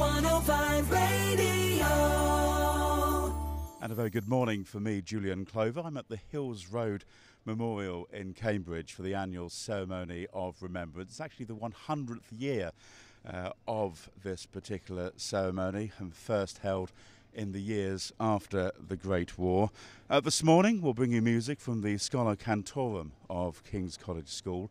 105 Radio. And a very good morning for me, Julian Clover. I'm at the Hills Road Memorial in Cambridge for the annual ceremony of remembrance. It's actually the 100th year uh, of this particular ceremony and first held in the years after the Great War. Uh, this morning, we'll bring you music from the Schola Cantorum of King's College School.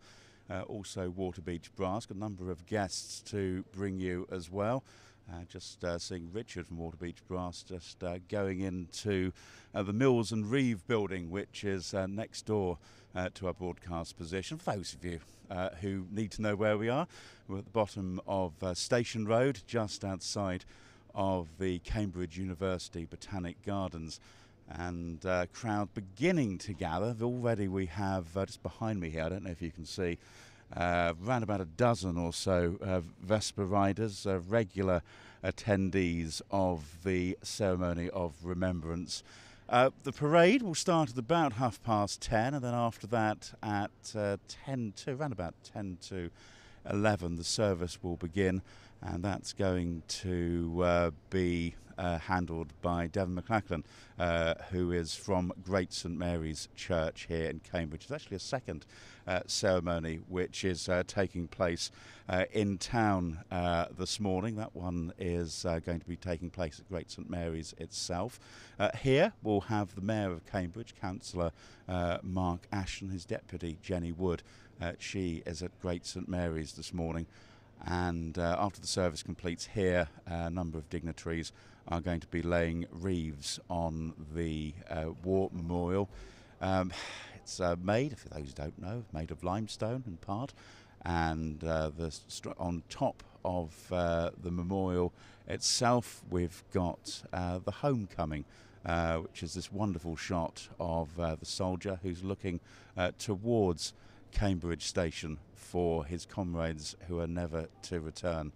Uh, also, Waterbeach Brass. A number of guests to bring you as well. Uh, just uh, seeing Richard from Waterbeach Brass just uh, going into uh, the Mills and Reeve building, which is uh, next door uh, to our broadcast position. For those of you who need to know where we are, we're at the bottom of Station Road, just outside of the Cambridge University Botanic Gardens. And crowd beginning to gather. Already we have just behind me here. I don't know if you can see uh, around about a dozen or so uh, Vespa riders, uh, regular attendees of the ceremony of remembrance. Uh, the parade will start at about half past 10, and then after that, at uh, 10 to around about 10 to 11, the service will begin, and that's going to uh, be uh, handled by Devon McLachlan, uh, who is from Great St Mary's Church here in Cambridge. It's actually a second uh, ceremony which is uh, taking place uh, in town this morning. That one is going to be taking place at Great St Mary's itself. Here we'll have the Mayor of Cambridge, Councillor Mark Ashton, his deputy Jenny Wood. She is at Great St Mary's this morning. And uh, after the service completes here, a number of dignitaries are going to be laying wreaths on the uh, war memorial. Um, it's uh, made, for those who don't know, made of limestone in part, and uh, on top of uh, the memorial itself, we've got uh, the homecoming. Uh, which is this wonderful shot of uh, the soldier who's looking uh, towards Cambridge Station for his comrades who are never to return.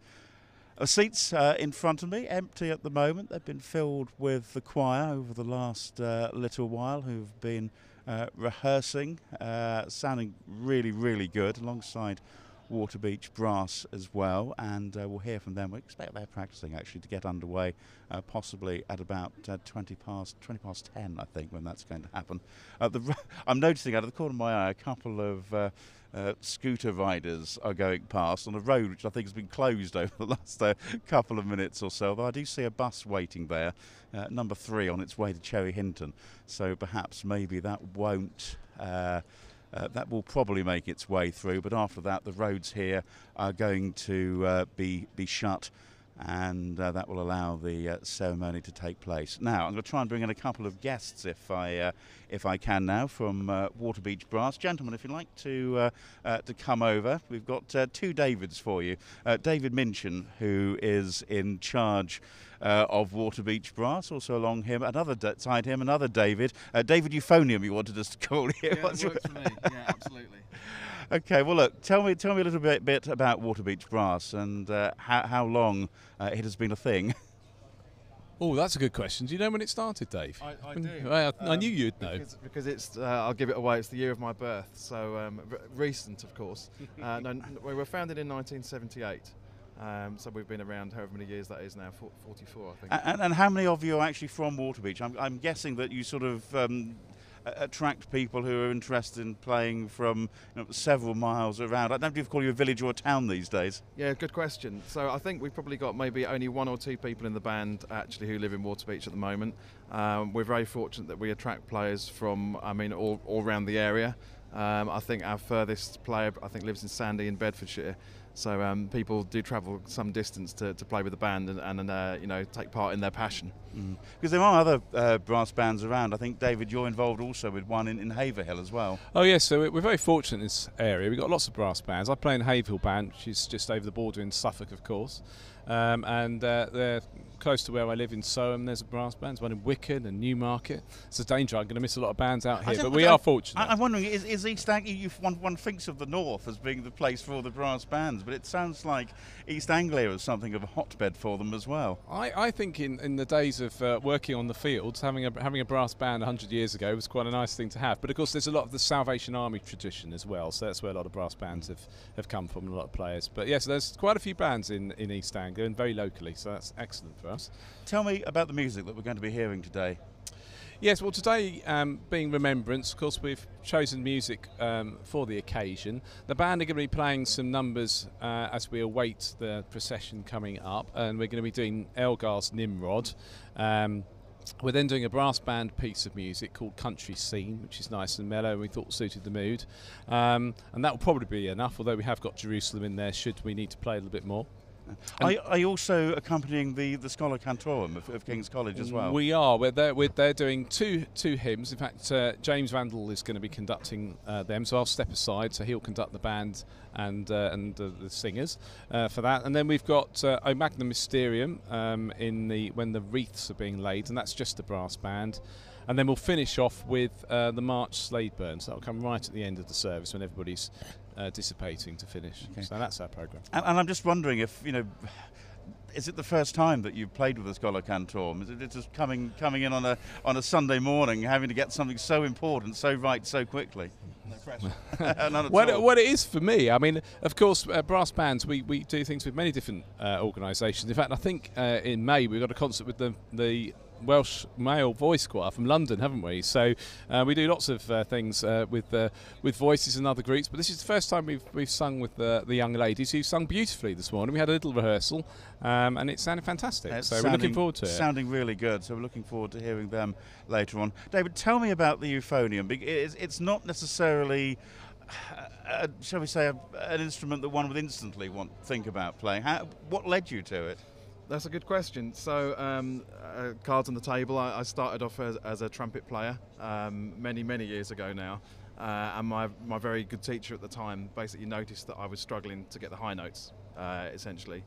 Uh, seats uh, in front of me empty at the moment. They've been filled with the choir over the last uh, little while who've been uh, rehearsing, uh, sounding really, really good alongside Waterbeach Brass as well. And uh, we'll hear from them. We expect they're practicing actually to get underway uh, possibly at about uh, 20 past 20 past 10, I think, when that's going to happen. Uh, I'm noticing out of the corner of my eye a couple of uh, uh, scooter riders are going past on a road which I think has been closed over the last uh, couple of minutes or so. Though I do see a bus waiting there, uh, number three, on its way to Cherry Hinton. So perhaps maybe that won't. Uh, that will probably make its way through, but after that, the roads here are going to uh, be be shut, and uh, that will allow the uh, ceremony to take place. Now, I'm going to try and bring in a couple of guests, if I uh, if I can now, from uh, Waterbeach Brass. Gentlemen, if you'd like to uh, uh, to come over, we've got uh, two Davids for you. Uh, David Minchin, who is in charge. Uh, of Waterbeach Brass, also along him, another side him, another David, uh, David Euphonium. You wanted us to call him. Yeah, works for me. Yeah, absolutely. Okay, well, look, tell me, tell me a little bit, bit about Waterbeach Brass and uh, how, how long uh, it has been a thing. Oh, that's a good question. Do you know when it started, Dave? I, I When- do. I, I um, knew you'd know. Because, because it's, uh, I'll give it away, it's the year of my birth, so um, r- recent, of course. uh, no, we were founded in 1978, um, so we've been around however many years that is now, 44, I think. And, and how many of you are actually from Waterbeach? I'm, I'm guessing that you sort of um, a- attract people who are interested in playing from you know, several miles around. I don't know if call you a village or a town these days. Yeah, good question. So I think we've probably got maybe only one or two people in the band actually who live in Waterbeach at the moment. Um, we're very fortunate that we attract players from, I mean, all, all around the area. Um, I think our furthest player, I think, lives in Sandy in Bedfordshire. So um, people do travel some distance to, to play with the band and, and uh, you know take part in their passion. Because there are other uh, brass bands around. I think, David, you're involved also with one in, in Haverhill as well. Oh yes, so we're- we're very fortunate in this area. We've got lots of brass bands. I play in Haverhill Band, which is just over the border in Suffolk, of course. Um, and uh, they're close to where I live in Soham. There's a brass band, one in Wicken and Newmarket. It's a danger. I'm going to miss a lot of bands out here, but we I- are fortunate. I'm wondering, is, is East Anglia, you, one, one thinks of the north as being the place for all the brass bands, but it sounds like East Anglia is something of a hotbed for them as well. I, I think in, in the days of uh, working on the fields, having a having a brass band 100 years ago was quite a nice thing to have. But of course, there's a lot of the Salvation Army tradition as well, so that's where a lot of brass bands have, have come from, and a lot of players. But yes, there's quite a few bands in, in East Anglia and very locally, so that's excellent for us. Tell me about the music that we're going to be hearing today. Yes, well, today um, being Remembrance, of course, we've chosen music um, for the occasion. The band are going to be playing some numbers uh, as we await the procession coming up, and we're going to be doing Elgar's Nimrod. Um, we're then doing a brass band piece of music called Country Scene, which is nice and mellow and we thought suited the mood. Um, and that will probably be enough, although we have got Jerusalem in there should we need to play a little bit more. Are, are you also accompanying the, the Schola Cantorum of, of King's College as well? We are. We're there. We're, they're doing two two hymns. In fact, uh, James Randall is going to be conducting uh, them, so I'll step aside. So he'll conduct the band and uh, and uh, the singers uh, for that. And then we've got uh, O Magnum Mysterium um, in the when the wreaths are being laid, and that's just the brass band. And then we'll finish off with uh, the March Slaidburn. So that'll come right at the end of the service when everybody's uh, dissipating to finish. Okay. So that's our programme. And, and I'm just wondering if, you know, is it the first time that you've played with the Schola Cantorum? Is it just coming coming in on a on a Sunday morning, having to get something so important so right so quickly? No pressure. None at What, it is for me, I mean, of course, uh, brass bands, we, we do things with many different uh, organisations. In fact, I think uh, in May we've got a concert with the, the Welsh Male Voice Choir from London, haven't we? So uh, we do lots of uh, things uh, with uh, with voices and other groups. But this is the first time we've we've sung with the, the young ladies who sung beautifully this morning. We had a little rehearsal, um, and it sounded fantastic. It's so we're looking forward to it. Sounding really good. So we're looking forward to hearing them later on. David, tell me about the euphonium. It's, it's not necessarily, uh, shall we say, a, an instrument that one would instantly want think about playing. How, what led you to it? That's a good question. So, um, uh, cards on the table. I, I started off as, as a trumpet player um, many, many years ago now. Uh, and my, my very good teacher at the time basically noticed that I was struggling to get the high notes, uh, essentially,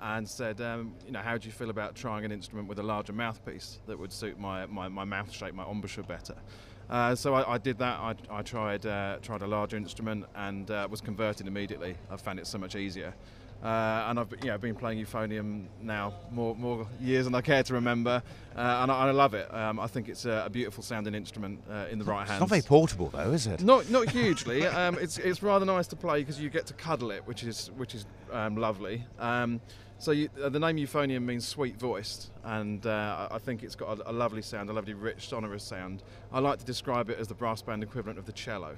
and said, um, you know, how do you feel about trying an instrument with a larger mouthpiece that would suit my, my, my mouth shape, my embouchure better? Uh, so I, I did that. I, I tried uh, tried a larger instrument and uh, was converted immediately. I found it so much easier. Uh, and I've you know, been playing euphonium now more more years than I care to remember, uh, and, I, I love it. Um, I think it's a, a beautiful sounding instrument uh, in the right hand. It's not very portable, though, is it? Not not hugely. um, it's it's rather nice to play because you get to cuddle it, which is which is um, lovely. Um, so you, uh, the name euphonium means sweet voiced, and uh, I I think it's got a, a lovely sound, a lovely rich sonorous sound. I like to describe it as the brass band equivalent of the cello.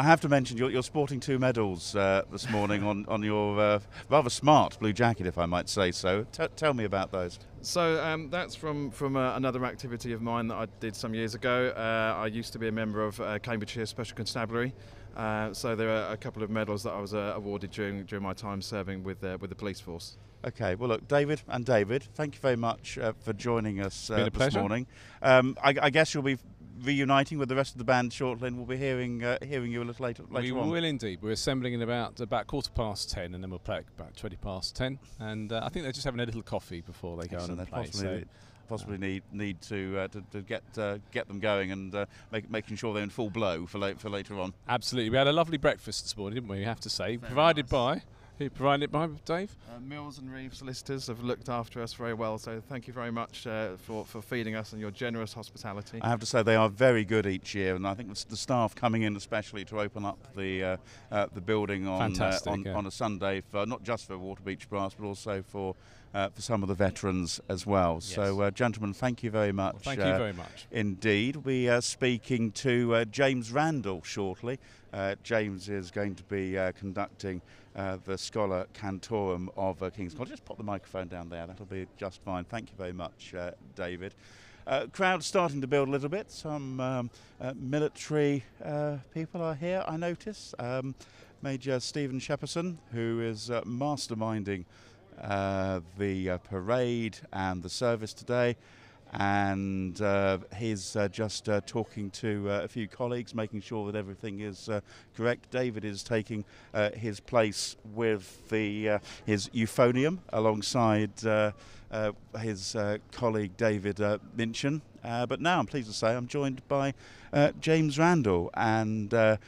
I have to mention you're, you're sporting two medals uh, this morning on, on your uh, rather smart blue jacket, if I might say so. T- tell me about those. So um, that's from from uh, another activity of mine that I did some years ago. Uh, I used to be a member of uh, Cambridgeshire Special Constabulary. Uh, so there are a couple of medals that I was uh, awarded during during my time serving with uh, with the police force. Okay, well, look, David and David, thank you very much uh, for joining us uh, this pleasure. morning. Um, I, I guess you'll be reuniting with the rest of the band shortly, and we'll be hearing uh, hearing you a little later, later we on. will indeed. We're assembling in about about quarter past ten, and then we'll play about twenty past ten. And uh, I think they're just having a little coffee before they go on and They play. possibly, So possibly need need to uh, to, to get uh, get them going and uh, make, making sure they're in full blow for late, for later on. absolutely, we had a lovely breakfast this morning, didn't we? We have to say, provided by who provided it by Dave. Uh, Mills and Reeves solicitors have looked after us very well, so thank you very much uh, for, for feeding us and your generous hospitality. I have to say they are very good each year, and I think the, the staff coming in especially to open up the uh, uh, the building on uh, on, yeah. on a Sunday for not just for Waterbeach Brass, but also for uh, for some of the veterans as well. So, uh, gentlemen, thank you very much. Well, thank uh, you very much. Indeed. We are speaking to uh, James Randall shortly. Uh, James is going to be uh, conducting uh, the Schola Cantorum of uh, King's College. Just pop the microphone down there, that'll be just fine. Thank you very much, uh, David. Uh, crowd starting to build a little bit. Some um, uh, military uh, people are here, I notice. Um, Major Stephen Shepperson, who is uh, masterminding the parade and the service today. And uh, he's uh, just uh, talking to uh, a few colleagues, making sure that everything is uh, correct. David is taking uh, his place with the his euphonium alongside his colleague David uh, Minchin. But now I'm pleased to say I'm joined by James Randall and.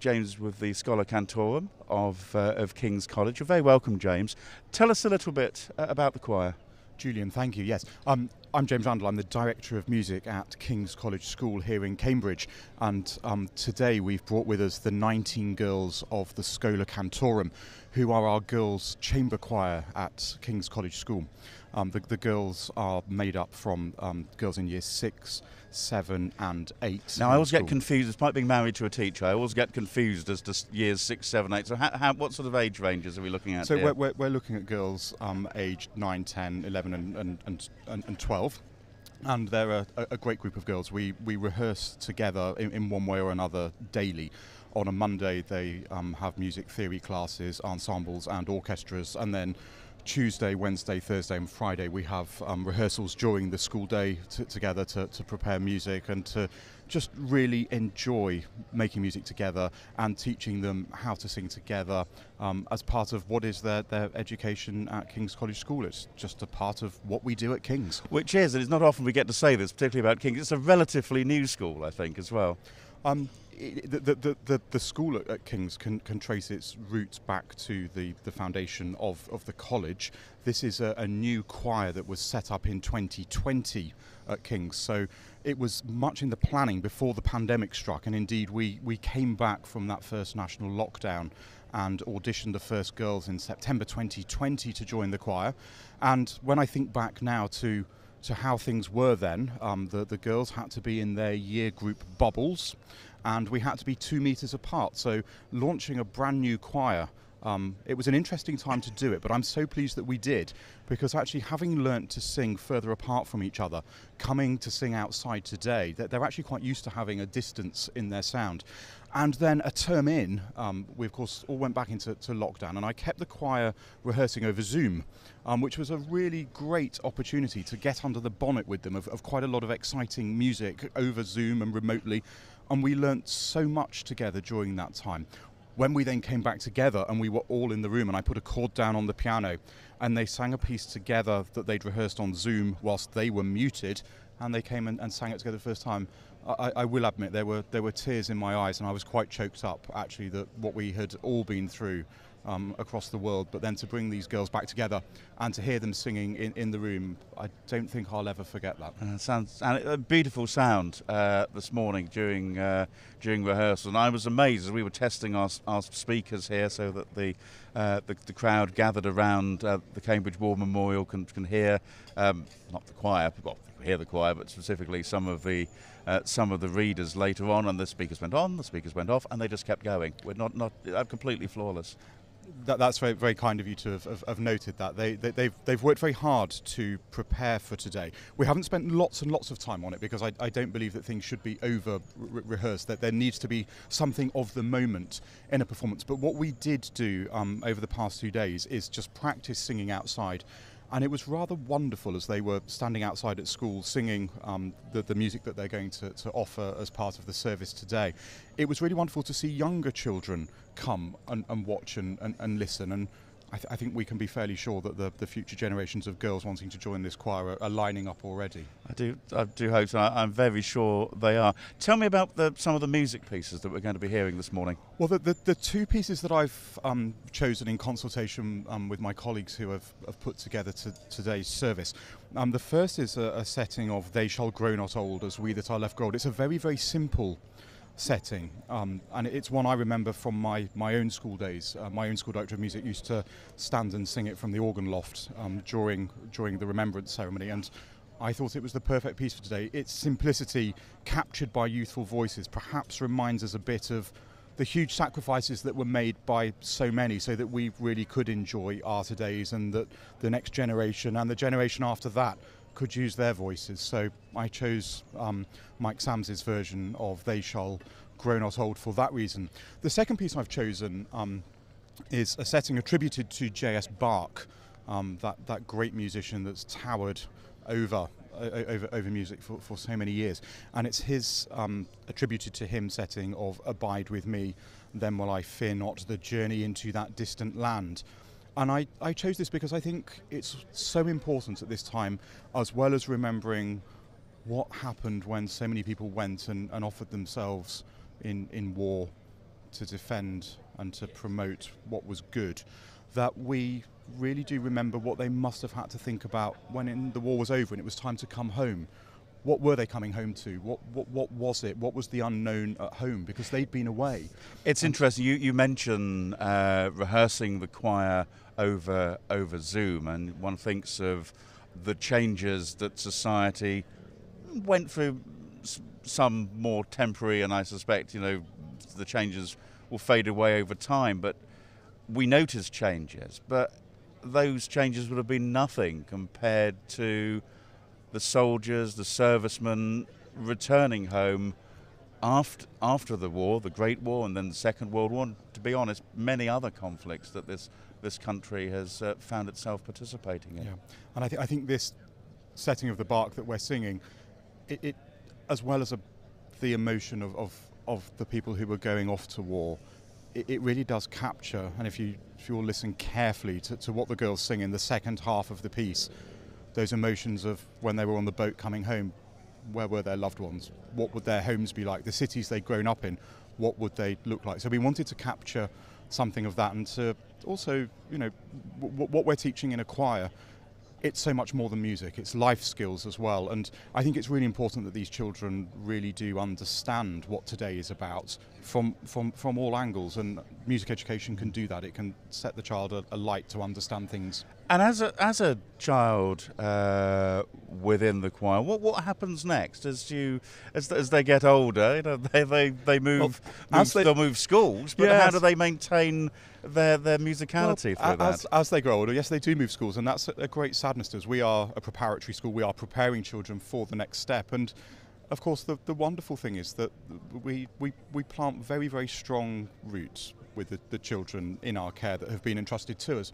James with the Schola Cantorum of, of King's College. You're very welcome, James. Tell us a little bit about the choir. Julian, thank you. Yes, um, I'm James Randall. I'm the Director of Music at King's College School here in Cambridge. And um, today we've brought with us the 19 girls of the Schola Cantorum, who are our girls' chamber choir at King's College School. Um, the, the girls are made up from um, girls in year six, seven, and eight. Now, I always the get confused, despite being married to a teacher, I always get confused as to years six, seven, eight. So, how, how, what sort of age ranges are we looking at So we're, we're, we're looking at girls um, aged 9, 10, 11 and, and, and, and, and 12. And they're a, a a great group of girls. We, we rehearse together in, in one way or another daily. On a Monday, they um, have music theory classes, ensembles, and orchestras. And then Tuesday, Wednesday, Thursday, and Friday, we have um, rehearsals during the school day together to, to prepare music and to just really enjoy making music together and teaching them how to sing together um, as part of what is their, their education at King's College School. It's just a part of what we do at King's. Which is, and it's not often we get to say this, particularly about King's. It's a relatively new school, I think, as well. Um, the, the, the, the, school at, at King's can, can trace its roots back to the, the foundation of, of the college. This is a, a new choir that was set up in 2020 at King's. So it was much in the planning before the pandemic struck. And indeed, we, we came back from that first national lockdown and auditioned the first girls in September 2020 to join the choir. And when I think back now to to how things were then. Um, the, the girls had to be in their year group bubbles, and we had to be two metres apart. So, launching a brand new choir, um, it was an interesting time to do it, but I'm so pleased that we did because actually, having learnt to sing further apart from each other, coming to sing outside today, they're, they're actually quite used to having a distance in their sound. And then a term in, um, we of course all went back into to lockdown, and I kept the choir rehearsing over Zoom, um, which was a really great opportunity to get under the bonnet with them of, of quite a lot of exciting music over Zoom and remotely. And we learnt so much together during that time. When we then came back together and we were all in the room, and I put a chord down on the piano, and they sang a piece together that they'd rehearsed on Zoom whilst they were muted, and they came and, and sang it together the first time. I, I will admit there were there were tears in my eyes, and I was quite choked up actually that what we had all been through um, across the world. But then to bring these girls back together and to hear them singing in, in the room, I don't think I'll ever forget that. Uh, sounds and a beautiful sound uh, this morning during uh, during rehearsal, and I was amazed as we were testing our, our speakers here, so that the uh, the, the crowd gathered around uh, the Cambridge War Memorial can, can hear um, not the choir, well, hear the choir, but specifically some of the uh, some of the readers later on, and the speakers went on, the speakers went off, and they just kept going. We're not not uh, completely flawless. That, that's very, very kind of you to have, have, have noted that. They, they, they've, they've worked very hard to prepare for today. We haven't spent lots and lots of time on it because I, I don't believe that things should be over re- rehearsed, that there needs to be something of the moment in a performance. But what we did do um, over the past two days is just practice singing outside. And it was rather wonderful as they were standing outside at school singing um, the, the music that they're going to, to offer as part of the service today. It was really wonderful to see younger children come and, and watch and, and, and listen. And I, th- I think we can be fairly sure that the, the future generations of girls wanting to join this choir are, are lining up already. I do, I do hope so. I, I'm very sure they are. Tell me about the, some of the music pieces that we're going to be hearing this morning. Well, the, the, the two pieces that I've um, chosen in consultation um, with my colleagues who have, have put together to today's service. Um, the first is a, a setting of They Shall Grow Not Old as We That Are Left Grow Old. It's a very, very simple setting, um, and it's one I remember from my, my own school days. Uh, my own school director of music used to stand and sing it from the organ loft um, during, during the remembrance ceremony. and I thought it was the perfect piece for today. Its simplicity, captured by youthful voices, perhaps reminds us a bit of the huge sacrifices that were made by so many so that we really could enjoy our todays and that the next generation and the generation after that could use their voices. So I chose um, Mike Sams's version of They Shall Grow Not Old for that reason. The second piece I've chosen um, is a setting attributed to J.S. Bach, um, that, that great musician that's towered over over, over music for, for so many years. And it's his, um, attributed to him setting of Abide with Me, then will I fear not the journey into that distant land. And I, I chose this because I think it's so important at this time, as well as remembering what happened when so many people went and, and offered themselves in, in war to defend and to promote what was good, that we really do remember what they must have had to think about when in, the war was over and it was time to come home. What were they coming home to? What, what, what was it? What was the unknown at home? Because they'd been away. It's interesting. You you mention uh, rehearsing the choir over over Zoom, and one thinks of the changes that society went through. Some more temporary, and I suspect you know the changes will fade away over time. But we notice changes, but those changes would have been nothing compared to the soldiers, the servicemen returning home after after the war, the Great War, and then the Second World War. To be honest, many other conflicts that this this country has uh, found itself participating in. Yeah, and I, th- I think this setting of the Bach that we're singing, it, it as well as a, the emotion of, of, of the people who were going off to war, it, it really does capture. And if you if you listen carefully to, to what the girls sing in the second half of the piece, those emotions of when they were on the boat coming home, where were their loved ones? What would their homes be like? The cities they'd grown up in, what would they look like? So we wanted to capture something of that and to also, you know, what we're teaching in a choir. It's so much more than music. It's life skills as well, and I think it's really important that these children really do understand what today is about from from from all angles. And music education can do that. It can set the child a, a to understand things. And as a as a child uh, within the choir, what what happens next as you as as they get older? You know, they they, they move, Well, move as they- they'll move schools, but how do they maintain their their musicality Well, through a- that? as, as they grow older, yes, they do move schools, and that's a, a great sadness to us. We are a preparatory school. We are preparing children for the next step, and of course, the, the wonderful thing is that we, we, we plant very, very strong roots with the, the children in our care that have been entrusted to us.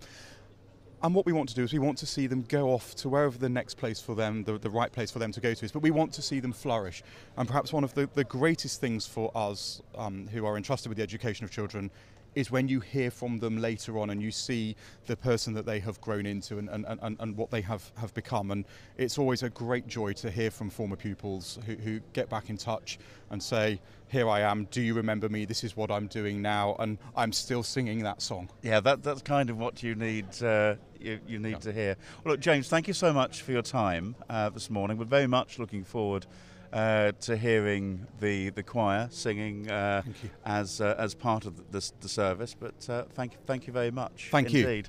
And what we want to do is we want to see them go off to wherever the next place for them, the, the right place for them to go to is. But we want to see them flourish. And perhaps one of the, the greatest things for us um, who are entrusted with the education of children is when you hear from them later on and you see the person that they have grown into and, and, and, and what they have, have become. And it's always a great joy to hear from former pupils who, who get back in touch and say, Here I am, do you remember me? This is what I'm doing now. And I'm still singing that song. Yeah, that, that's kind of what you need uh, you, you need to hear. Well, look, James, thank you so much for your time uh, this morning. We're very much looking forward uh, to hearing the, the choir singing uh, as uh, as part of the, the service. But uh, thank you, thank you very much. Thank you. indeed.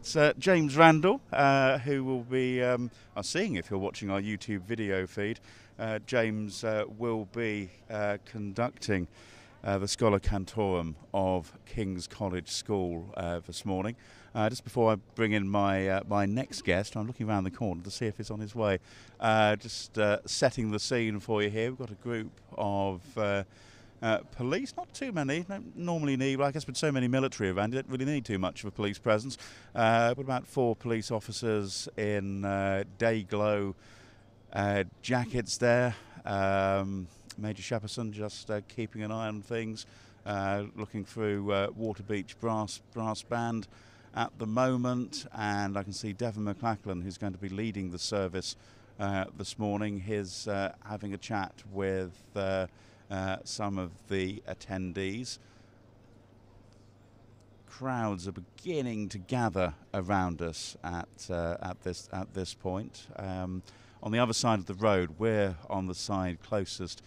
It's uh, James Randall, uh, who will be, um, I'm seeing if you're watching our YouTube video feed, uh, James uh, will be uh, conducting uh, the Schola Cantorum of King's College School uh, this morning. Uh, just before I bring in my uh, my next guest, I'm looking around the corner to see if he's on his way. Uh, just uh, setting the scene for you here. We've got a group of uh, uh, police, not too many. Don't normally need, well, I guess with so many military around, you don't really need too much of a police presence. But about four police officers in day glow jackets there. Um, Major Shepperson just keeping an eye on things, looking through Waterbeach Brass Brass Band at the moment, and I can see Devon McLachlan, who's going to be leading the service uh, this morning. He's uh, having a chat with uh, uh, some of the attendees. Crowds are beginning to gather around us at uh, at this at this point. Um, on the other side of the road, we're on the side closest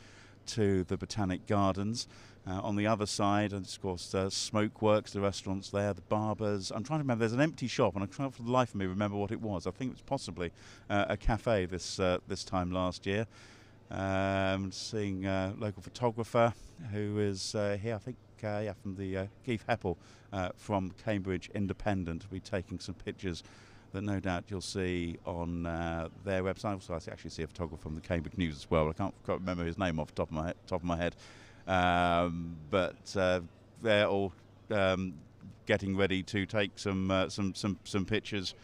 to the Botanic Gardens. Uh, on the other side, and of course, uh, Smokeworks, the restaurants there, the barbers. I'm trying to remember. There's an empty shop, and I can't for the life of me remember what it was. I think it was possibly uh, a cafe this uh, this time last year. Um, seeing a local photographer who is uh, here, I think, yeah, from the Keith Heppell from Cambridge Independent, will be taking some pictures that no doubt you'll see on uh, their website. Also, I actually see a photographer from the Cambridge News as well. I can't, can't remember his name off the top of my top of my head, um, but uh, they're all um, getting ready to take some uh, some some some pictures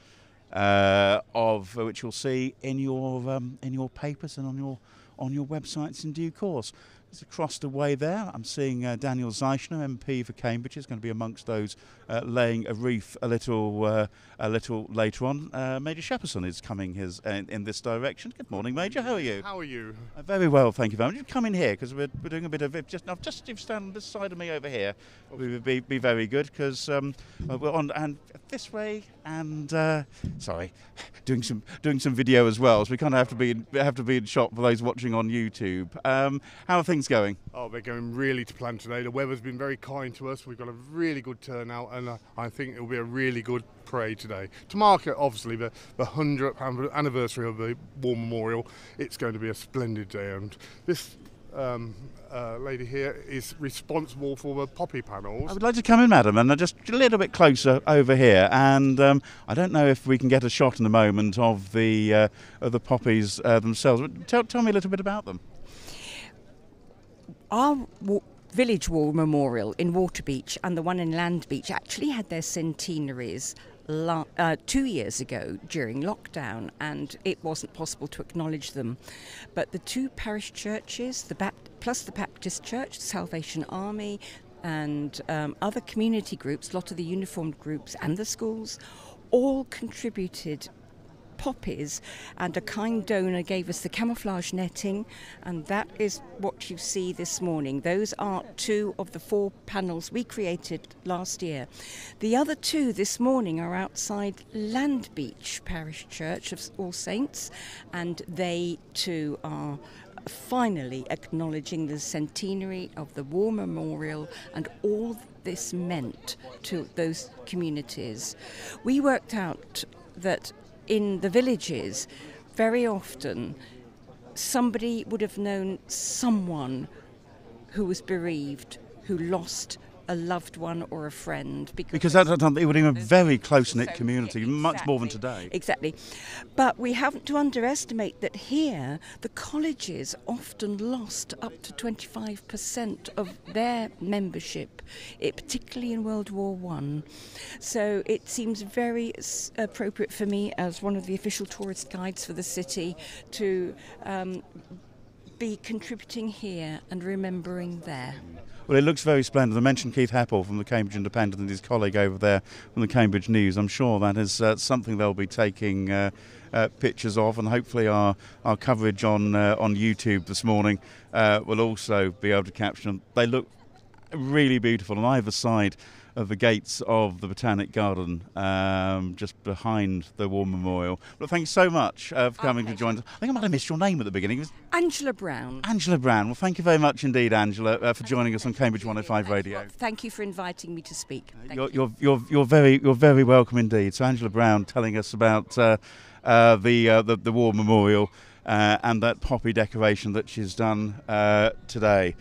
uh, of which you'll see in your um, in your papers and on your on your websites in due course. It's across the way there. I'm seeing uh, Daniel Zeichner, MP for Cambridge, is going to be amongst those uh, laying a wreath a little uh, a little later on. Uh, Major Shepperson is coming his in, in this direction. Good morning, Major. How are you? How are you? Uh, very well, thank you very much. Come in here because we're, we're doing a bit of it. Just, now, just if you stand on this side of me over here, we would be, be very good because um, uh, we're on and this way and uh, sorry, doing some doing some video as well. So we kind of have to be in, have to be in shot for those watching on YouTube. Um, how are things going? Oh, they're going really to plan today. The weather's been very kind to us. We've got a really good turnout, and uh, I think it will be a really good parade today. To mark it, obviously, the, the 100th anniversary of the War Memorial, it's going to be a splendid day. And this um, uh, lady here is responsible for the poppy panels. I would like to come in, madam, and just a little bit closer over here. And um, I don't know if we can get a shot in a moment of the uh, of the poppies uh, themselves. But Tell, tell me a little bit about them. Our village war memorial in Waterbeach and the one in Landbeach actually had their centenaries uh, two years ago during lockdown, and it wasn't possible to acknowledge them. But the two parish churches, the plus the Baptist Church, the Salvation Army, and um, other community groups, a lot of the uniformed groups, and the schools, all contributed poppies and a kind donor gave us the camouflage netting and that is what you see this morning. Those are two of the four panels we created last year. The other two this morning are outside Landbeach parish church of all saints and they too are finally acknowledging the centenary of the war memorial and all this meant to those communities. We worked out that in the villages, very often somebody would have known someone who was bereaved, who lost a loved one or a friend. Because that, that, it would be a very close knit so- community, yeah, much more than today. Exactly. But we haven't to underestimate that here the colleges often lost up to 25% of their membership, it, particularly in World War One. So it seems very appropriate for me, as one of the official tourist guides for the city, to um, be contributing here and remembering there. Well, it looks very splendid. I mentioned Keith Heppell from the Cambridge Independent and his colleague over there from the Cambridge News. I'm sure that is uh, something they'll be taking uh, uh, pictures of, and hopefully our, our coverage on uh, on YouTube this morning uh, will also be able to capture them. They look really beautiful on either side of the gates of the Botanic Garden, um, just behind the War Memorial. But thank you so much uh, for Our coming to join us. I think I might have missed your name at the beginning. Angela Brown. Angela Brown. Well, thank you very much indeed, Angela, uh, for joining us on Cambridge 105 Thank you. Radio. Thank you for inviting me to speak. Thank You're, you. you're, you're, you're very you're very welcome indeed. So Angela Brown telling us about uh, uh, the, uh, the the war memorial uh, and that poppy decoration that she's done uh, today.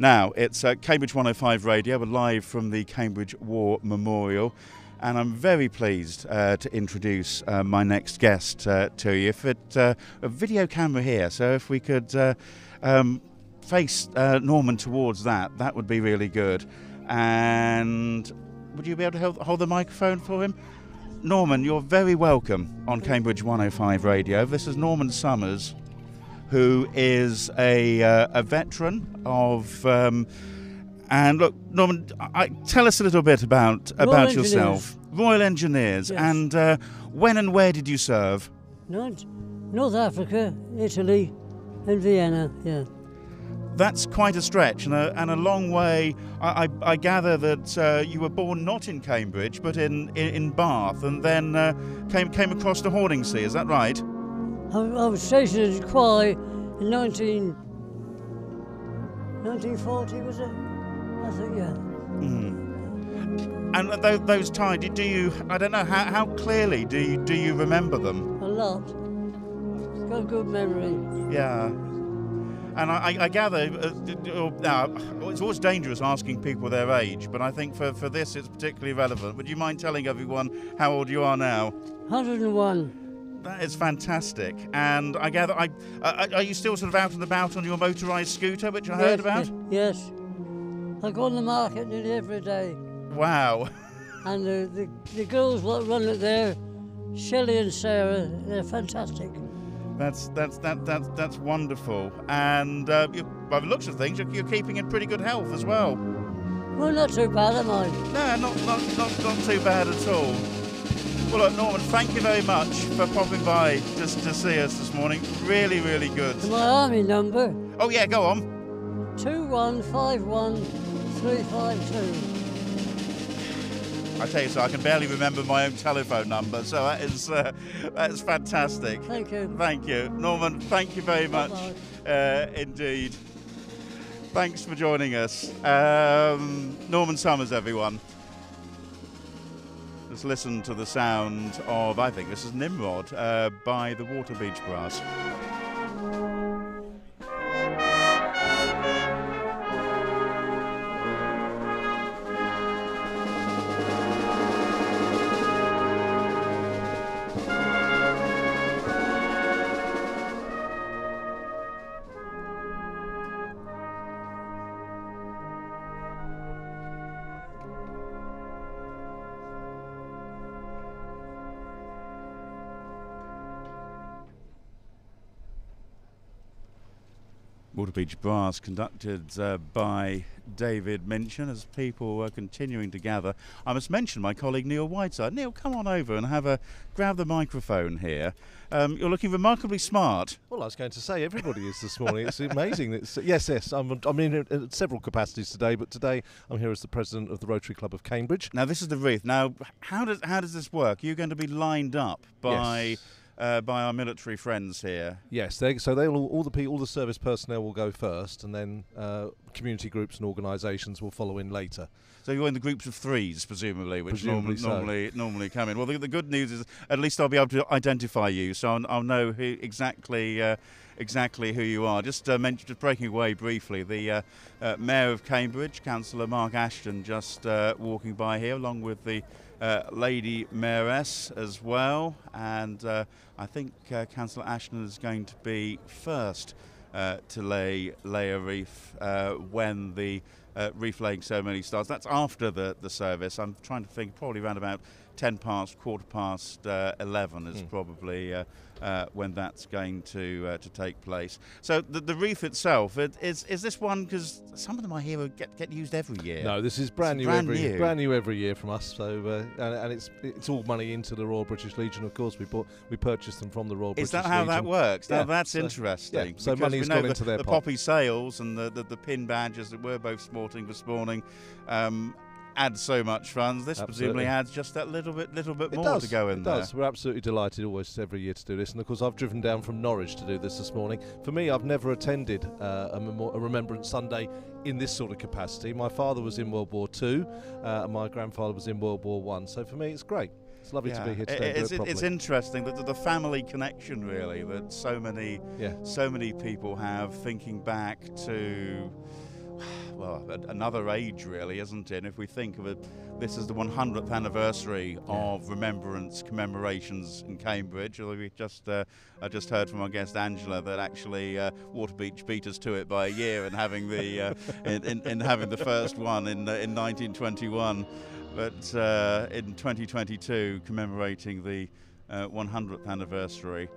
Now it's uh, Cambridge 105 Radio. We're live from the Cambridge War Memorial. And I'm very pleased uh, to introduce uh, my next guest uh, to you. If it, uh, a video camera here, so if we could uh, um, face uh, Norman towards that, that would be really good. And would you be able to hold, hold the microphone for him? Norman, you're very welcome on Cambridge 105 Radio. This is Norman Summers, who is a, uh, a veteran of. Um, and look, Norman, I, tell us a little bit about about Engineers. yourself. Royal Engineers, Yes. and uh, when and where did you serve? North, North Africa, Italy, and Vienna. Yeah. That's quite a stretch and a, and a long way. I, I, I gather that uh, you were born not in Cambridge, but in, in, in Bath, and then uh, came came across to Horningsea. Is that right? I, I was stationed at Quay in 19, 1940, was it? I think, yeah. And th- those times, do you? I don't know how, how clearly do you do you remember them? A lot. Got a good memory. Yeah. And I, I- gather uh, uh, now it's always dangerous asking people their age, but I think for, for this it's particularly relevant. Would you mind telling everyone how old you are now? 101. That is fantastic. And I gather, I uh, are you still sort of out and about on your motorised scooter, which I heard about? Yes. yes. I go on the market nearly every day. Wow. And the, the, the girls that run it there, Shelley and Sarah, they're fantastic. That's that's that that's that's wonderful. And uh, you, by the looks of things, you're, you're keeping in pretty good health as well. Well, not too bad, am I? No, not not not, not too bad at all. Well, look, Norman, thank you very much for popping by just to see us this morning. Really, really good. My army number, Oh yeah, go on. 2151352. I tell you, so I can barely remember my own telephone number. So that is uh, that is fantastic. Thank you. Thank you, Norman. Thank you very much uh, indeed. Thanks for joining us, um, Norman Summers, everyone. Let's listen to the sound of, I think this is Nimrod uh, by the Waterbeach Brass. Waterbeach Brass, conducted uh, by David Minchin as people were continuing to gather. I must mention my colleague Neil Whiteside. Neil, come on over and have a grab the microphone here. Um, you're looking remarkably smart. Well, I was going to say everybody is this morning. It's amazing. It's, yes, yes. I'm, I'm in uh, several capacities today, but today I'm here as the president of the Rotary Club of Cambridge. Now this is the wreath. Now, how does how does this work? You're going to be lined up by Yes. Uh, by our military friends here. Yes, they, so they all, all the pe- all the service personnel will go first, and then uh, community groups and organisations will follow in later. So you're in the groups of threes, presumably, which Presumably normally, so. normally normally come in. Well, the, the good news is at least I'll be able to identify you, so I'll, I'll know who exactly uh, exactly who you are. Just uh, mention, just breaking away briefly, the uh, uh, Mayor of Cambridge, Councillor Mark Ashton, just uh, walking by here, along with the uh, Lady Mayoress as well, and uh, I think uh, Councillor Ashton is going to be first uh, to lay lay a reef uh, when the uh, reef laying ceremony starts. That's after the, the service. I'm trying to think, probably around about 10 past, quarter past uh, 11 is Hmm. probably uh, when that's going to uh, to take place. So the, the reef itself, it, is is this one because some of them I hear get get used every year. No, this is brand new brand every new. brand new every year from us. So uh, and, and it's it's all money into the Royal British Legion. Of course, we bought we purchased them from the Royal British Is British that how that Legion. works? Now Yeah, that's so- interesting. yeah, so money's gone the, into their the pot. poppy sales and the, the, the pin badges that we're both sporting this morning um, add so much funds. This presumably adds just that little bit little bit It more does. to go in it there. does. We're absolutely delighted always every year to do this. And of course, I've driven down from Norwich to do this this morning. For me, I've never attended uh, a, memor- a Remembrance Sunday in this sort of capacity. My father was in World War Two, uh, and my grandfather was in World War One. So for me, it's great. It's lovely to be here today. do It's, it it's interesting that the, the family connection, really, that so many, Yeah. so many people have, thinking back to, well, another age, really, isn't it? And if we think of it, this is the 100th anniversary of Remembrance commemorations in Cambridge. We just, uh, I just heard from our guest Angela that actually uh, Waterbeach beat us to it by a year in having the, uh, in, in, in having the first one in uh, in 1921 but uh, in 2022 commemorating the uh, 100th anniversary.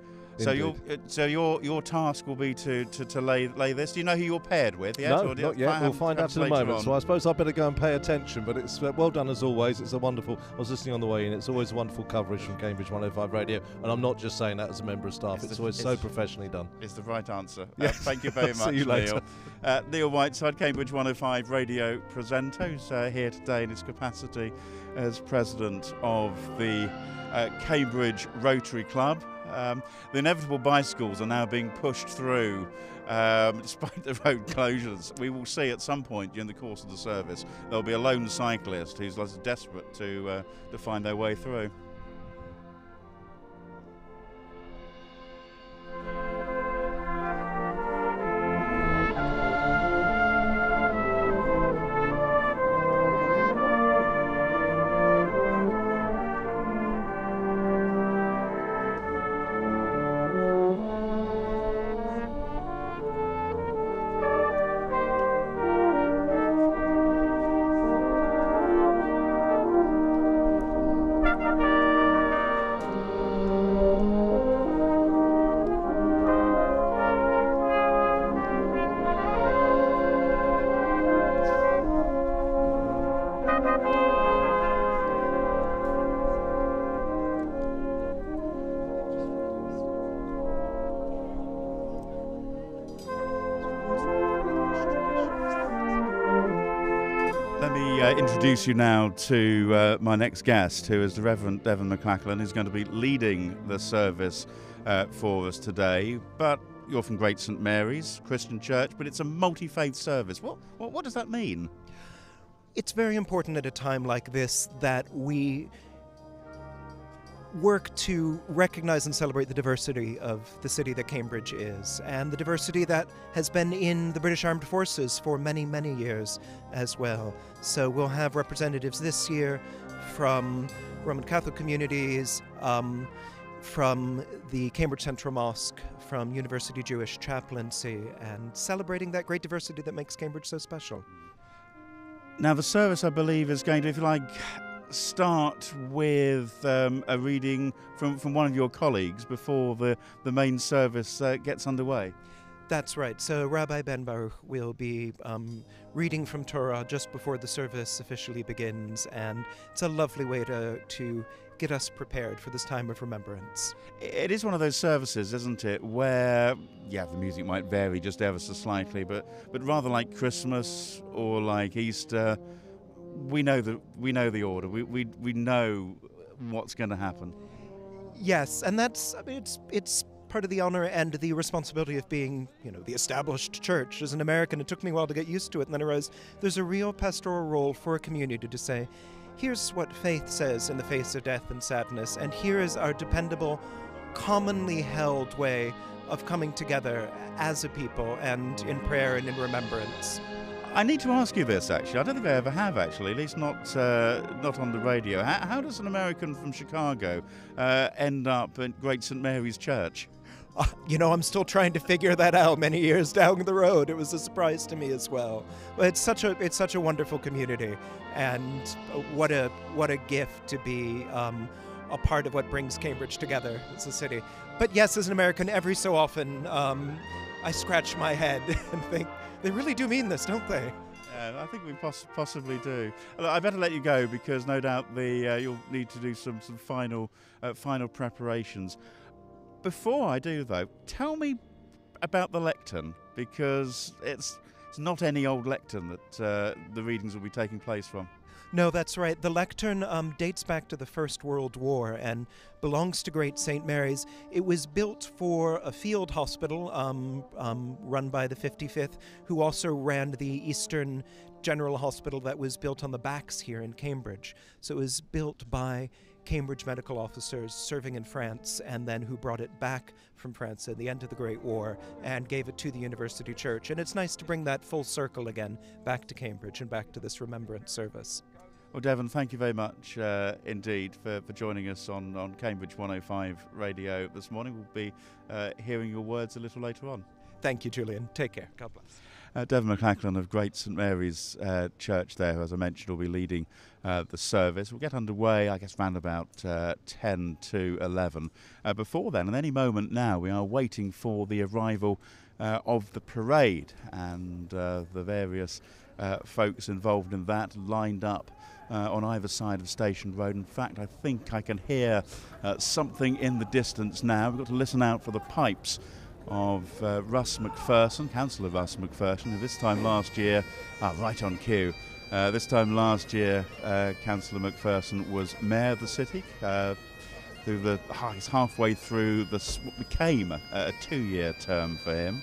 So your uh, so your your task will be to, to, to lay lay this. Do you know who you're paired with? Yet, no, not yet. We'll find out in a moment. on? So I suppose I better go and pay attention. But it's uh, well done as always. It's a wonderful. I was listening on the way in. It's always wonderful coverage from Cambridge 105 Radio, and I'm not just saying that as a member of staff. It's It's, the- always so professionally done. It's the right answer. Uh, Yeah. thank you very much, See you later. Neil. Uh, Neil Whiteside, Cambridge 105 radio presenter, who's uh, here today in his capacity as president of the uh, Cambridge Rotary Club. Um, the inevitable bicycles are now being pushed through. Um, despite the road closures, we will see at some point during the course of the service there'll be a lone cyclist who's desperate to uh, to find their way through. Introduce you now to uh, my next guest, who is the Reverend Devon McLachlan, who's going to be leading the service uh, for us today. But you're from Great St Mary's Christian Church, but it's a multi faith service. What, what, what does that mean? It's very important at a time like this that we work to recognize and celebrate the diversity of the city that Cambridge is, and the diversity that has been in the British Armed Forces for many, many years as well. So we'll have representatives this year from Roman Catholic communities, um, from the Cambridge Central Mosque, from University Jewish Chaplaincy, and celebrating that great diversity that makes Cambridge so special. Now, the service, I believe, is going to, if you like, start with um, a reading from, from one of your colleagues before the, the main service uh, gets underway. That's right. So Rabbi Ben Baruch will be um, reading from Torah just before the service officially begins, and it's a lovely way to to get us prepared for this time of remembrance. It is one of those services, isn't it, where yeah, the music might vary just ever so slightly, but but rather like Christmas or like Easter, we know the we know the order. We we we know what's going to happen. Yes, and that's I mean, it's it's part of the honor and the responsibility of being, you know, the established church. As an American, it took me a while to get used to it, and then I realized there's a real pastoral role for a community to say, here's what faith says in the face of death and sadness, and here is our dependable, commonly held way of coming together as a people and in prayer and in remembrance. I need to ask you this actually. I don't think I ever have actually, at least not uh, not on the radio. How, how, does an American from Chicago uh, end up at Great St Mary's Church? Uh, you know, I'm still trying to figure that out. Many years down the road, it was a surprise to me as well. But it's such a it's such a wonderful community, and what a what a gift to be. Um, a part of what brings Cambridge together as a city. But yes, as an American, every so often um, I scratch my head and think, they really do mean this, don't they? Yeah, I think we poss- possibly do. I better let you go because no doubt the uh, you'll need to do some some final uh, final preparations. Before I do though, tell me about the lectern because it's it's not any old lectern that uh, the readings will be taking place from. No, that's right. The lectern um, dates back to the First World War and belongs to Great St. Mary's. It was built for a field hospital um, um, run by the 55th, who also ran the Eastern General Hospital that was built on the backs here in Cambridge. So it was built by Cambridge medical officers serving in France and then who brought it back from France at the end of the Great War and gave it to the University Church. And it's nice to bring that full circle again back to Cambridge and back to this remembrance service. Well, Devon, thank you very much uh, indeed for, for joining us on, on Cambridge 105 radio this morning. We'll be uh, hearing your words a little later on. Thank you, Julian. Take care. God bless. Uh, Devon McLachlan of Great St Mary's uh, Church there, who, as I mentioned, will be leading uh, the service. We'll get underway, I guess, around about uh, 10 to 11. Uh, before then, at any moment now, we are waiting for the arrival uh, of the parade and the various folks involved in that lined up uh, on either side of Station Road. In fact, I think I can hear uh, something in the distance now. We've got to listen out for the pipes of uh, Russ McPherson, Councillor Russ McPherson, who this time last year, ah, right on cue. Uh, this time last year, uh, Councillor McPherson was Mayor of the city. Uh, through the, he's halfway through this, what became a, a two-year term for him.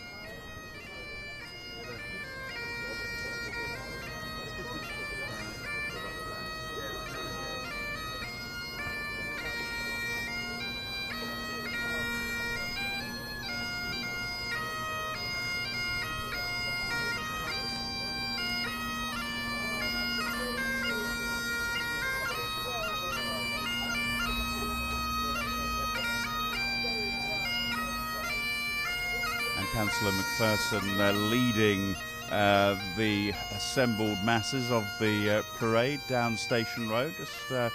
Councillor McPherson uh, leading uh, the assembled masses of the uh, parade down Station Road, just uh,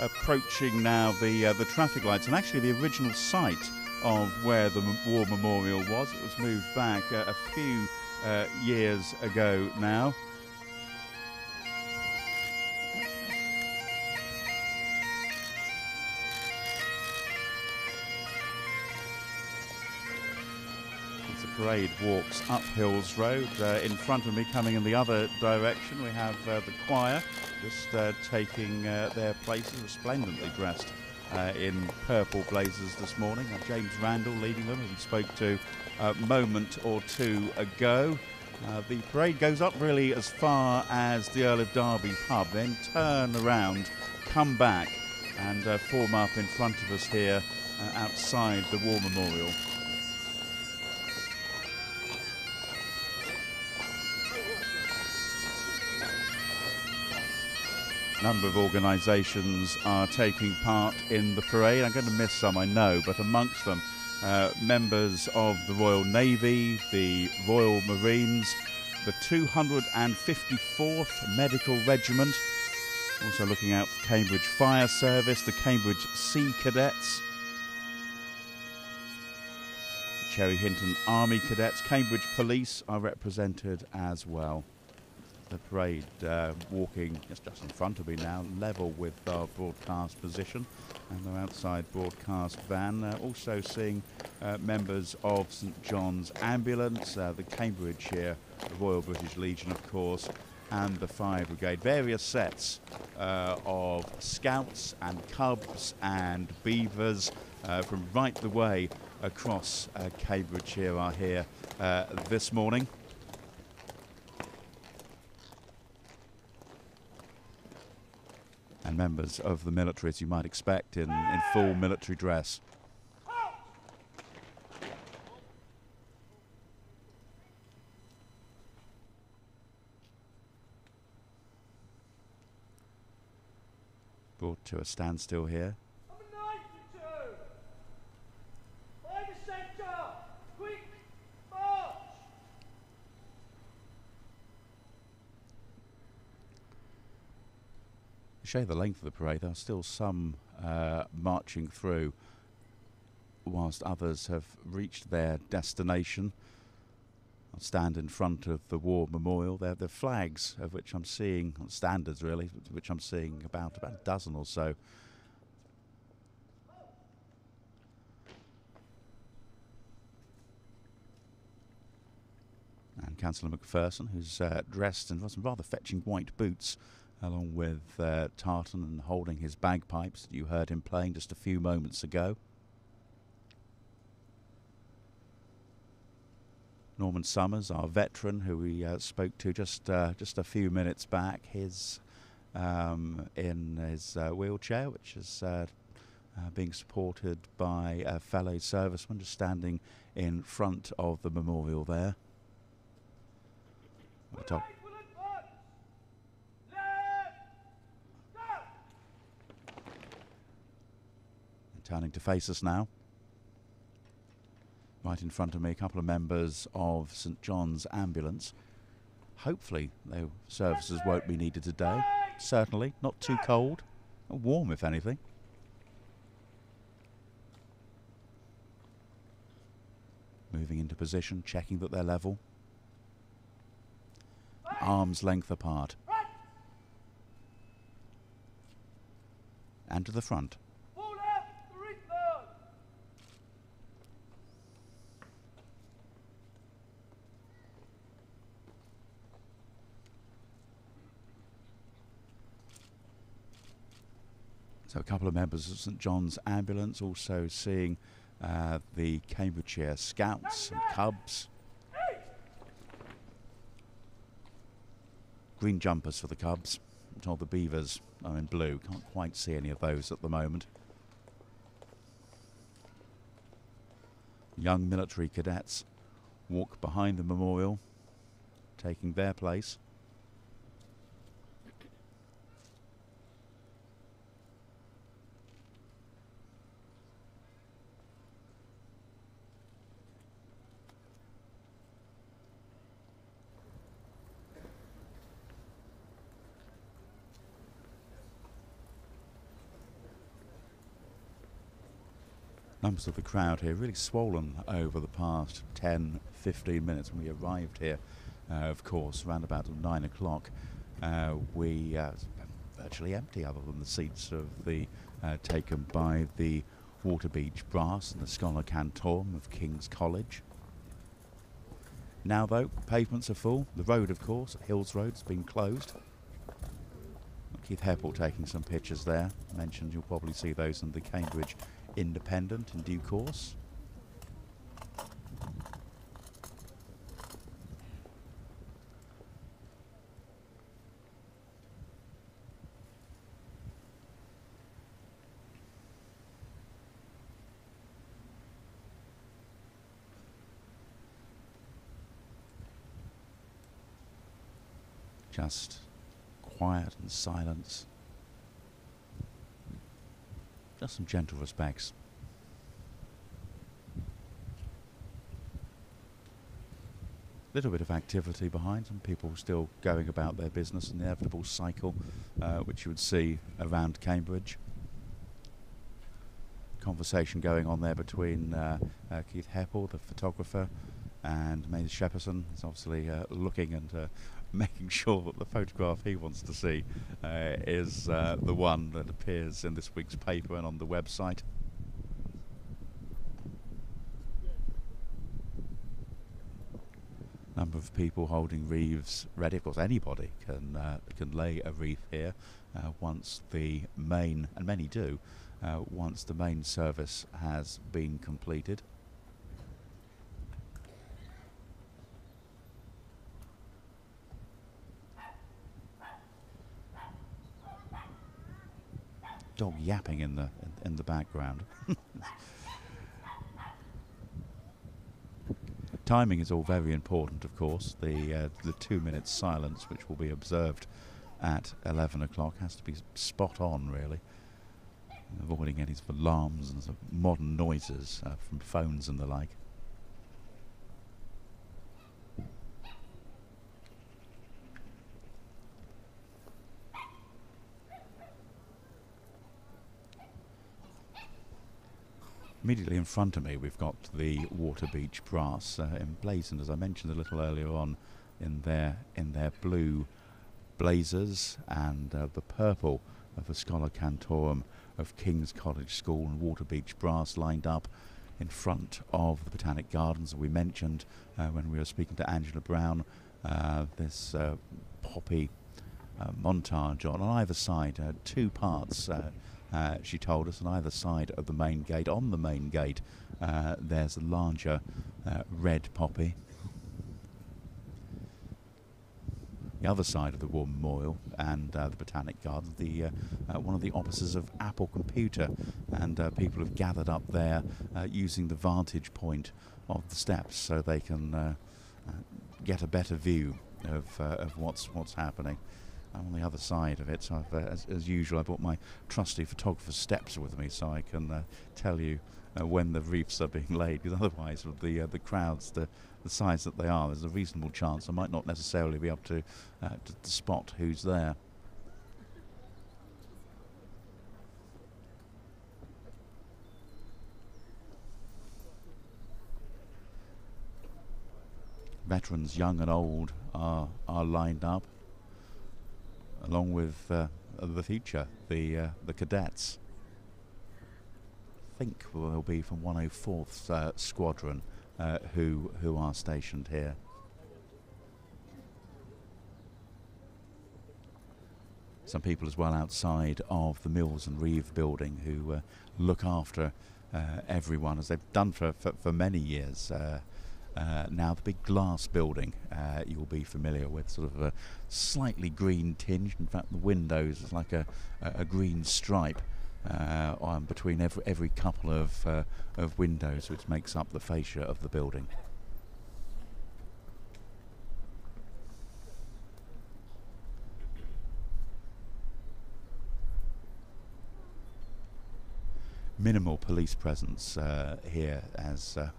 approaching now the uh, the traffic lights, and actually the original site of where the war memorial was. It was moved back a few uh, years ago now. Parade walks up Hills Road. Uh, in front of me, coming in the other direction, we have uh, the choir just uh, taking uh, their places, resplendently dressed uh, in purple blazers this morning. Uh, James Randall leading them, as we spoke to a moment or two ago. The parade goes up really as far as the Earl of Derby pub, then turn around, come back, and form up in front of us here outside the War Memorial. Number of organisations are taking part in the parade. I'm going to miss some, I know, but amongst them, uh, members of the Royal Navy, the Royal Marines, the 254th Medical Regiment, also looking out for Cambridge Fire Service, the Cambridge Sea Cadets, Cherry Hinton Army Cadets, Cambridge Police are represented as well the parade uh, walking just, just in front of me now, level with our broadcast position and our outside broadcast van. Uh, also seeing uh, members of St John's Ambulance, uh, the Cambridgeshire the Royal British Legion, of course, and the Fire Brigade. Various sets uh, of scouts and cubs and beavers uh, from right the way across Cambridgeshire are here this morning. And members of the military as you might expect in, in full military dress. Brought to a standstill here. Show the length of the parade, there are still some uh, marching through, whilst others have reached their destination. I'll stand in front of the War Memorial. There, are the flags of which I'm seeing standards, really, which I'm seeing about about a dozen or so. And Councillor McPherson, who's uh, dressed in some rather fetching white boots, along with uh, Tartan and holding his bagpipes. That you heard him playing just a few moments ago. Norman Summers, our veteran, who we uh, spoke to just uh, just a few minutes back, his um, in his uh, wheelchair, which is uh, uh, being supported by a fellow serviceman, just standing in front of the memorial there. Turning to face us now. Right in front of me, a couple of members of St John's Ambulance. Hopefully, their services won't be needed today. Certainly, not too cold. Warm, if anything. Moving into position, checking that they're level. Arms length apart. And to the front. A couple of members of St John's Ambulance also seeing uh, the Cambridgeshire Scouts and Cubs. Green jumpers for the Cubs. I'm told the Beavers are in blue. Can't quite see any of those at the moment. Young military cadets walk behind the memorial, taking their place. Of the crowd here really swollen over the past 10, 15 minutes. When we arrived here, uh, of course, around about 9 o'clock, uh, we uh, virtually empty other than the seats of the uh, taken by the Waterbeach Brass and the Schola Cantorum of King's College. Now, though, pavements are full. The road, of course, Hills Road, has been closed. Keith Heppell taking some pictures there. Mentioned you'll probably see those in the Cambridge Independent in due course. Just quiet and silence. Just some gentle respects. Little bit of activity behind, some people still going about their business, an inevitable cycle uh, which you would see around Cambridge. Conversation going on there between uh, uh, Keith Heppell, the photographer, and Major Shepperson. He's obviously uh, looking and uh, making sure that the photograph he wants to see uh, is uh, the one that appears in this week's paper and on the website. Number of people holding wreaths ready. Of course, anybody can uh, can lay a wreath here uh, once the main, and many do, uh, once the main service has been completed. Yapping in the in, the background. Timing is all very important, of course. The uh, the two minutes silence, which will be observed at 11 o'clock, has to be spot on, really, avoiding any sort of alarms and modern noises uh, from phones and the like. Immediately in front of me, we've got the Waterbeach brass uh, emblazoned, as I mentioned a little earlier on, in their in their blue blazers and uh, the purple of the Schola Cantorum of King's College School and Waterbeach brass lined up in front of the Botanic Gardens that we mentioned uh, when we were speaking to Angela Brown. Uh, this uh, poppy uh, montage on, on either side, two parts uh, she told us on either side of the main gate. On the main gate, uh, there's a larger uh, red poppy. The other side of the War Memorial and uh, the Botanic Gardens, the uh, uh, one of the offices of Apple Computer, and people have gathered up there using the vantage point of the steps so they can get a better view of of what's what's happening. I'm on the other side of it. So uh, as, as, usual, I brought my trusty photographer's steps with me so I can uh, tell you uh, when the reefs are being laid. Because otherwise, with the uh, the crowds, the the size that they are, there's a reasonable chance I might not necessarily be able to uh, to, to spot who's there. Veterans, young and old, are are lined up along with uh, the future, the uh, the cadets. I think will be from 104th uh, Squadron uh, who who are stationed here. Some people as well outside of the Mills and Reeve building who uh, look after uh, everyone as they've done for, for, for many years. Uh, now the big glass building uh, you'll be familiar with, sort of a slightly green tinge. In fact, the windows is like a, a, green stripe uh, on between every every couple of uh, of windows, which makes up the fascia of the building. Minimal police presence uh, here as I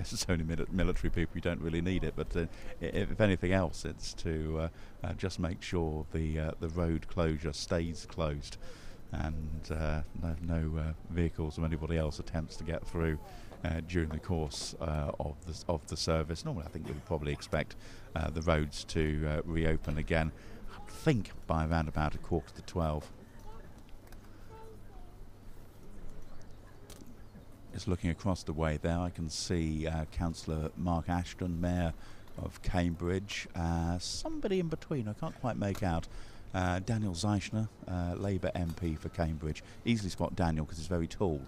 guess it's only military people. You don't really need it, but uh, if, anything else, it's to uh, uh, just make sure the uh, the road closure stays closed, and uh, no, no vehicles or anybody else attempts to get through during the course of the of the service. Normally, I think we would probably expect the roads to reopen again. I think by around about a quarter to twelve. Just looking across the way there, I can see uh, Councillor Mark Ashton, Mayor of Cambridge. Uh, somebody in between, I can't quite make out. Uh, Daniel Zeichner, uh, Labour MP for Cambridge. Easily spot Daniel because he's very tall.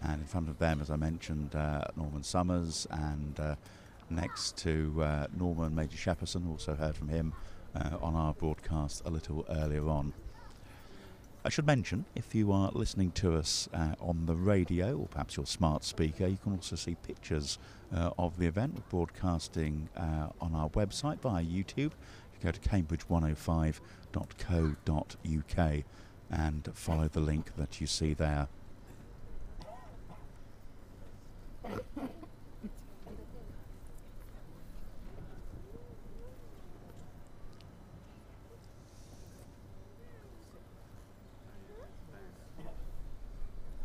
And in front of them, as I mentioned, uh, Norman Summers, and uh, next to Norman, Major Shepperson, also heard from him on our broadcast a little earlier on. I should mention, if you are listening to us uh, on the radio or perhaps your smart speaker, you can also see pictures uh, of the event. We're broadcasting uh, on our website via YouTube. You go to cambridge105.co.uk and follow the link that you see there.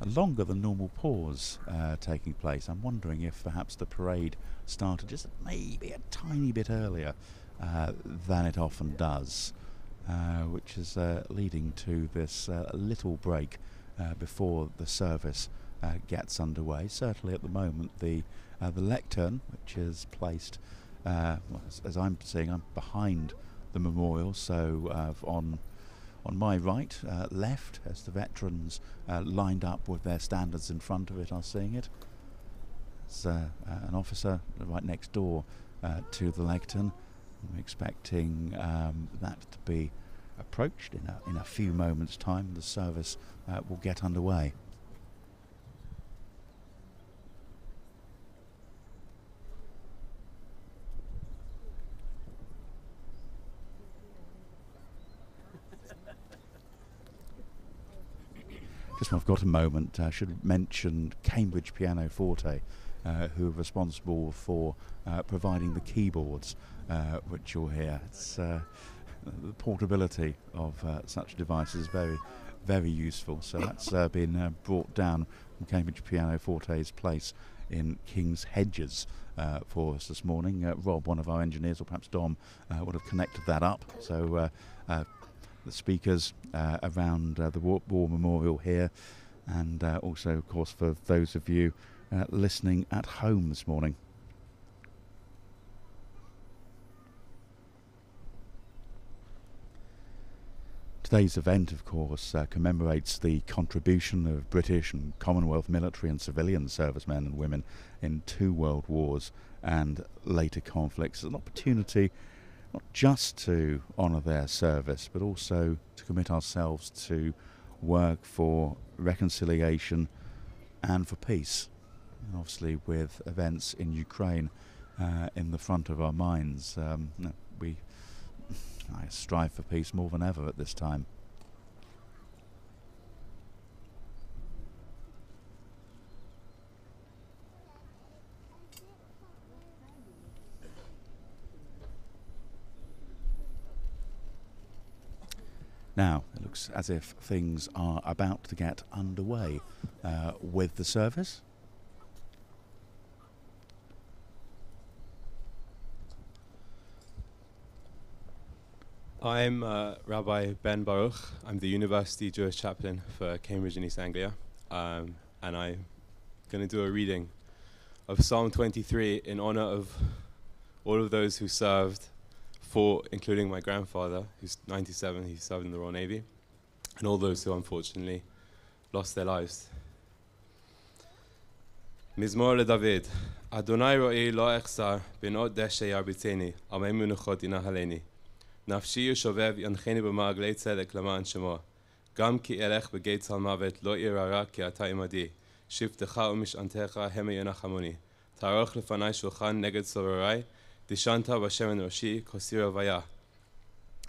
a longer than normal pause uh, taking place. I'm wondering if perhaps the parade started just maybe a tiny bit earlier uh, than it often does, uh, which is uh, leading to this uh, little break before the service gets underway. Certainly at the moment, the the lectern, which is placed, well, as, as, I'm seeing, I'm behind the memorial, so on on my right, uh, left, as the veterans uh, lined up with their standards in front of it are seeing it. There's uh, uh an officer right next door uh, to the lectern. I'm expecting um, that to be approached in a, in a few moments' time. The service uh, will get underway. Just when I've got a moment, I should mention Cambridge Pianoforte, uh, who are responsible for uh, providing the keyboards, uh, which you'll hear. It's uh, the portability of uh, such devices is very, very useful. So that's uh, been brought down from Cambridge Pianoforte's place in King's Hedges. Uh, for us this morning, uh, Rob, one of our engineers, or perhaps Dom, uh, would have connected that up. So the speakers uh, around uh, the War, Memorial here, and uh, also, of course, for those of you listening at home this morning. Today's event, of course, uh, commemorates the contribution of British and Commonwealth military and civilian servicemen and women in two world wars and later conflicts. It's an opportunity not just to honour their service, but also to commit ourselves to work for reconciliation and for peace. And obviously, with events in Ukraine uh, in the front of our minds, um, we I strive for peace more than ever at this time. Now, it looks as if things are about to get underway uh, with the service. I'm uh, Rabbi Ben Baruch. I'm the University Jewish Chaplain for Cambridge and East Anglia. Um, and I'm going to do a reading of Psalm 23 in honor of all of those who served four, including my grandfather, who's 97, he served in the Royal Navy, and all those who unfortunately lost their lives. מזמור לדוד, אדוני רואי לא אחסר, בנות דשא ירביצני, עמי מנוחות ינהלני. נפשי ישובב ינחני במעגלי צדק למען שמו. גם כי אלך בגיא צל מוות לא ירא כי אתה עמדי. שבטך ומשענתך המה ינחמוני. תערוך לפני שולחן נגד סוררי, דשנת בשמן ראשי כוסיר הוויה.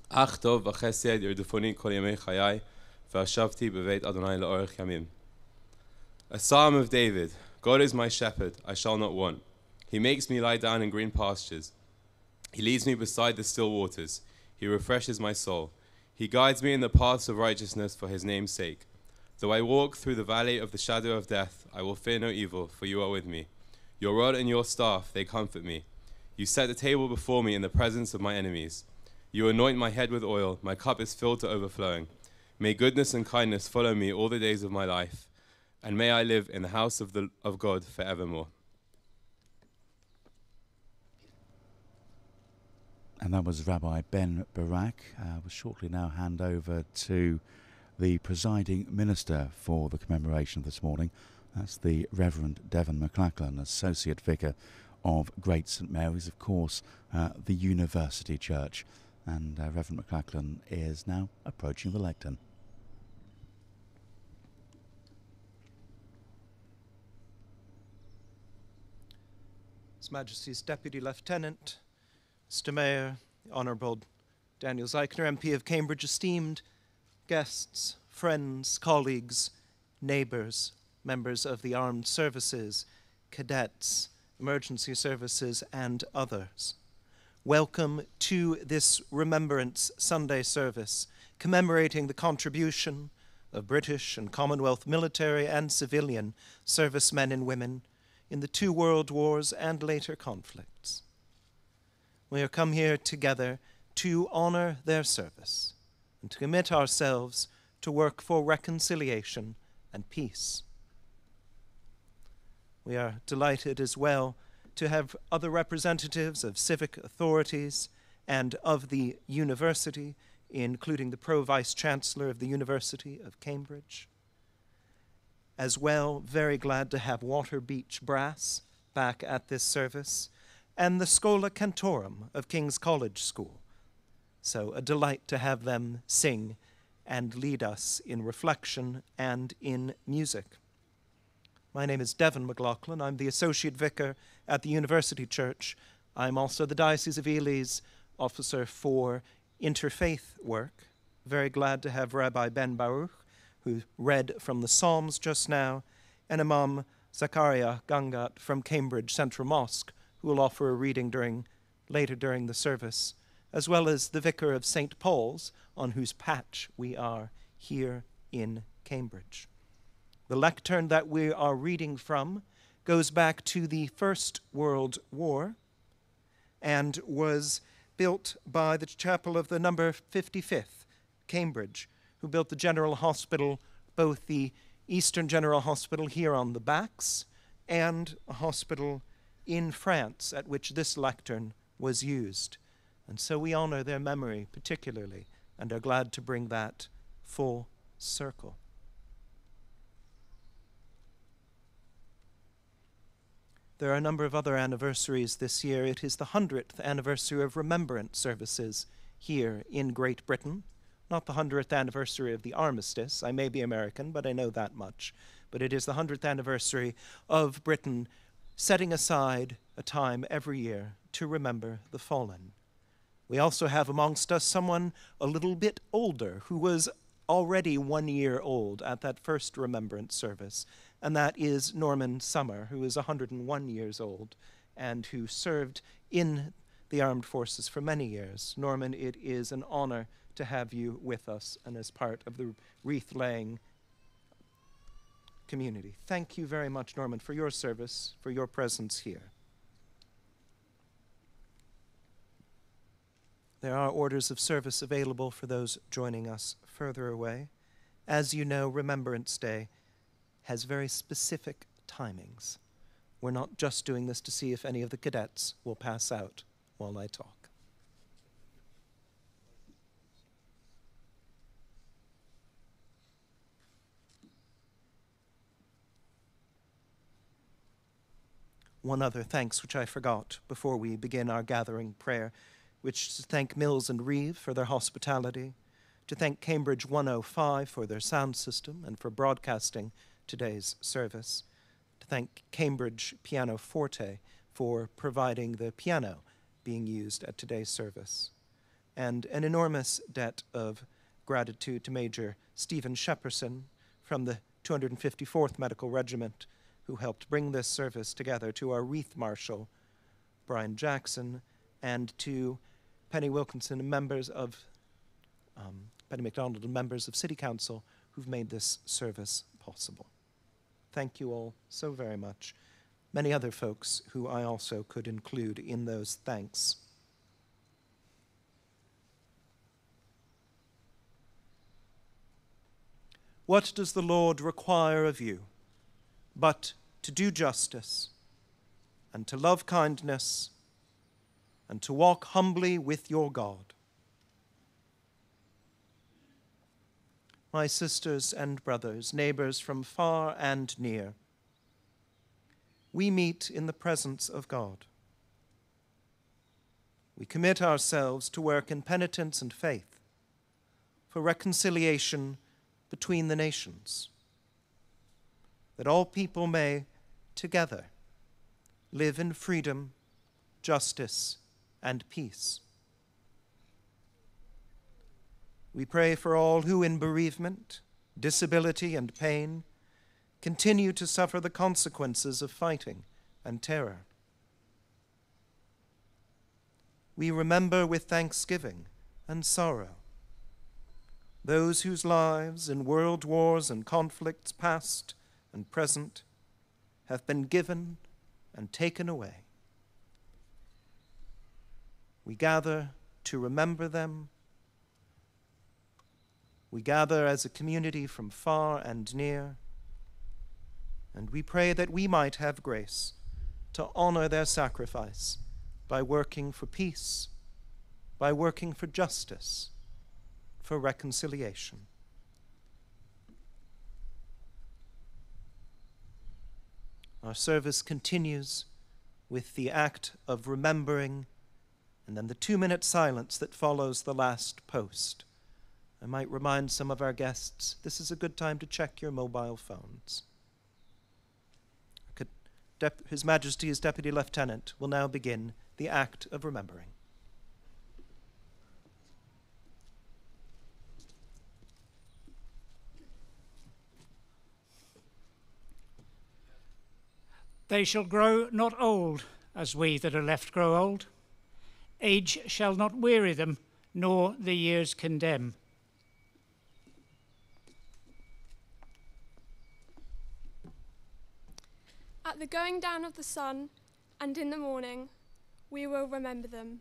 אך טוב וחסד ירדפוני כל ימי חיי, וישבתי בבית אדוני לאורך ימים. A Psalm of David God is my shepherd, I shall not want. He makes me lie down in green pastures. He leads me beside the still waters. He refreshes my soul. He guides me in the paths of righteousness for his name's sake. Though I walk through the valley of the shadow of death, I will fear no evil, for you are with me. Your rod and your staff, they comfort me. You set the table before me in the presence of my enemies. You anoint my head with oil, my cup is filled to overflowing. May goodness and kindness follow me all the days of my life, and may I live in the house of, the, of God forevermore. And that was Rabbi Ben Barak. Uh, will shortly now hand over to the presiding minister for the commemoration this morning. That's the Reverend Devon McLachlan, Associate Vicar of Great St Mary's, of course, uh, the University Church. And uh, Reverend McLachlan is now approaching the lectern. His Majesty's Deputy Lieutenant, Mr. Mayor, Honourable Daniel Zeichner, MP of Cambridge, esteemed guests, friends, colleagues, neighbours, members of the armed services, cadets, emergency services, and others. Welcome to this Remembrance Sunday service commemorating the contribution of British and Commonwealth military and civilian servicemen and women in the two world wars and later conflicts. We are come here together to honor their service and to commit ourselves to work for reconciliation and peace. We are delighted as well to have other representatives of civic authorities and of the university, including the Pro Vice Chancellor of the University of Cambridge. As well, very glad to have Waterbeach Brass back at this service, and the Schola Cantorum of King's College School. So, a delight to have them sing and lead us in reflection and in music. My name is Devon McLaughlin. I'm the Associate Vicar at the University Church. I'm also the Diocese of Ely's Officer for Interfaith Work. Very glad to have Rabbi Ben Baruch, who read from the Psalms just now, and Imam Zakaria Gangat from Cambridge Central Mosque, who will offer a reading during, later during the service, as well as the Vicar of St. Paul's, on whose patch we are here in Cambridge. The lectern that we are reading from goes back to the First World War and was built by the chapel of the number 55th, Cambridge, who built the General Hospital, both the Eastern General Hospital here on the backs and a hospital in France at which this lectern was used. And so we honor their memory particularly and are glad to bring that full circle. There are a number of other anniversaries this year. It is the 100th anniversary of Remembrance services here in Great Britain. Not the 100th anniversary of the armistice. I may be American, but I know that much. But it is the 100th anniversary of Britain setting aside a time every year to remember the fallen. We also have amongst us someone a little bit older who was already one year old at that first remembrance service, and that is Norman Summer, who is 101 years old and who served in the armed forces for many years. Norman, it is an honor to have you with us and as part of the wreath laying community. Thank you very much, Norman, for your service, for your presence here. There are orders of service available for those joining us further away. As you know, Remembrance Day has very specific timings. We're not just doing this to see if any of the cadets will pass out while I talk. One other thanks, which I forgot before we begin our gathering prayer, which is to thank Mills and Reeve for their hospitality, to thank Cambridge 105 for their sound system and for broadcasting today's service, to thank Cambridge Pianoforte for providing the piano being used at today's service, and an enormous debt of gratitude to Major Stephen Shepperson from the 254th Medical Regiment, who helped bring this service together, to our Wreath Marshal, Brian Jackson, and to Penny Wilkinson and members of um, Penny MacDonald and members of City Council who've made this service possible. Thank you all so very much. Many other folks who I also could include in those thanks. What does the Lord require of you? But to do justice, and to love kindness, and to walk humbly with your God. My sisters and brothers, neighbors from far and near, we meet in the presence of God. We commit ourselves to work in penitence and faith for reconciliation between the nations, that all people may together live in freedom, justice, and peace. We pray for all who, in bereavement, disability, and pain, continue to suffer the consequences of fighting and terror. We remember with thanksgiving and sorrow those whose lives in world wars and conflicts past and present have been given and taken away. We gather to remember them. We gather as a community from far and near, and we pray that we might have grace to honor their sacrifice by working for peace, by working for justice for reconciliation. Our service continues with the act of remembering and then the two minute silence that follows the last post. I might remind some of our guests this is a good time to check your mobile phones. His Majesty's Deputy Lieutenant will now begin the act of remembering. They shall grow not old, as we that are left grow old. Age shall not weary them, nor the years condemn. At the going down of the sun and in the morning, we will remember them.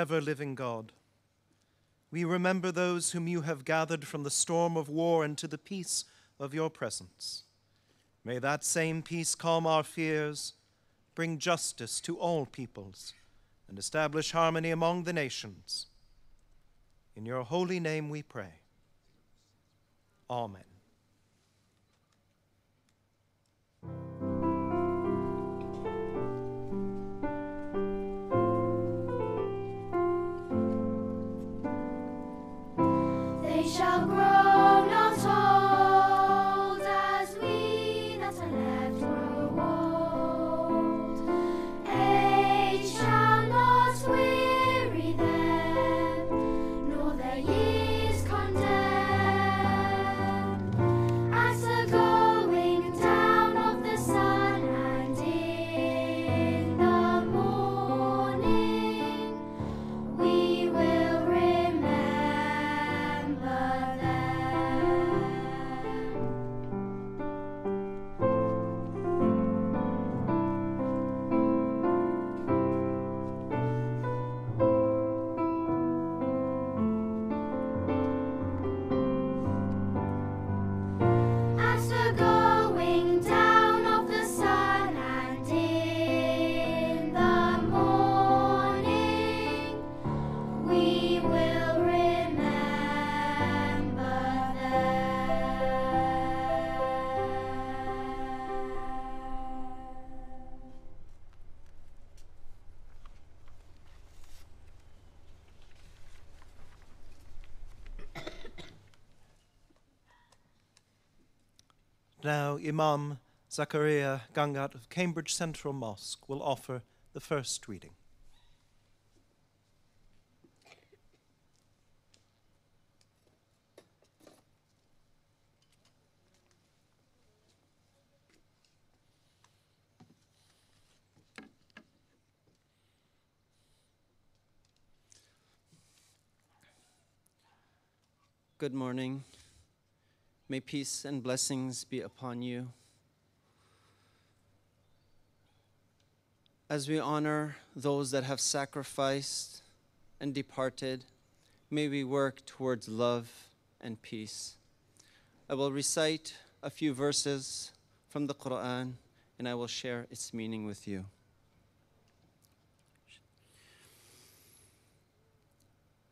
ever living God. We remember those whom you have gathered from the storm of war into the peace of your presence. May that same peace calm our fears, bring justice to all peoples, and establish harmony among the nations. In your holy name we pray. Amen. Now, Imam Zakaria Gangat of Cambridge Central Mosque will offer the first reading. Good morning. May peace and blessings be upon you. As we honor those that have sacrificed and departed, may we work towards love and peace. I will recite a few verses from the Quran and I will share its meaning with you.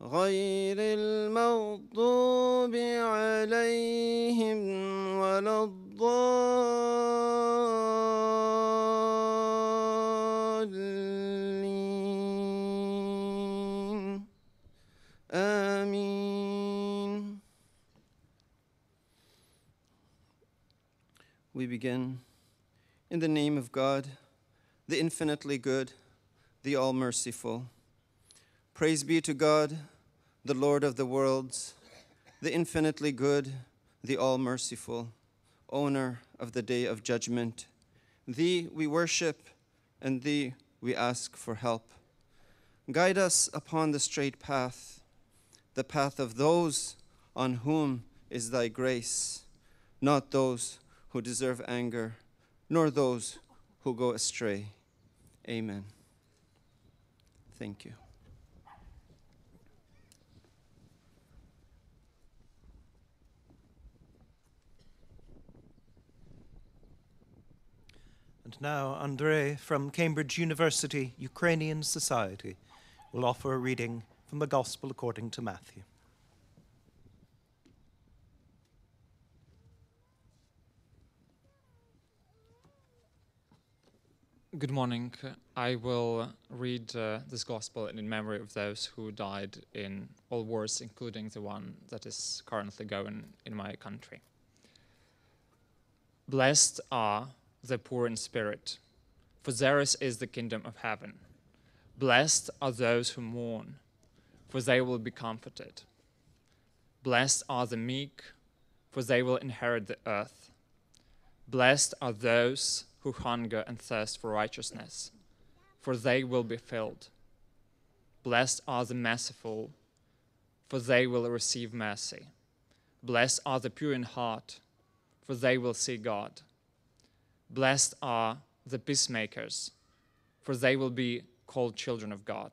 غير المغضوب عليهم ولا الضالين آمين We begin in the name of God, the infinitely good, the all merciful. Praise be to God, the Lord of the worlds, the infinitely good, the all merciful, owner of the day of judgment. Thee we worship, and thee we ask for help. Guide us upon the straight path, the path of those on whom is thy grace, not those who deserve anger, nor those who go astray. Amen. Thank you. And now, Andrei from Cambridge University Ukrainian Society will offer a reading from the Gospel according to Matthew. Good morning. I will read uh, this gospel in memory of those who died in all wars, including the one that is currently going in my country. Blessed are the poor in spirit, for theirs is the kingdom of heaven. Blessed are those who mourn, for they will be comforted. Blessed are the meek, for they will inherit the earth. Blessed are those who hunger and thirst for righteousness, for they will be filled. Blessed are the merciful, for they will receive mercy. Blessed are the pure in heart, for they will see God. Blessed are the peacemakers, for they will be called children of God.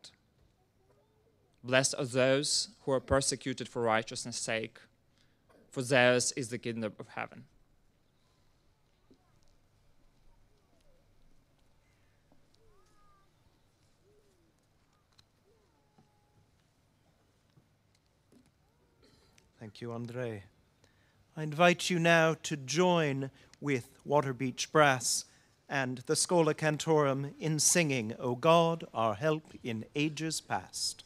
Blessed are those who are persecuted for righteousness' sake, for theirs is the kingdom of heaven. Thank you, Andre. I invite you now to join with Waterbeach Brass and the Schola Cantorum in singing, O God, our help in ages past.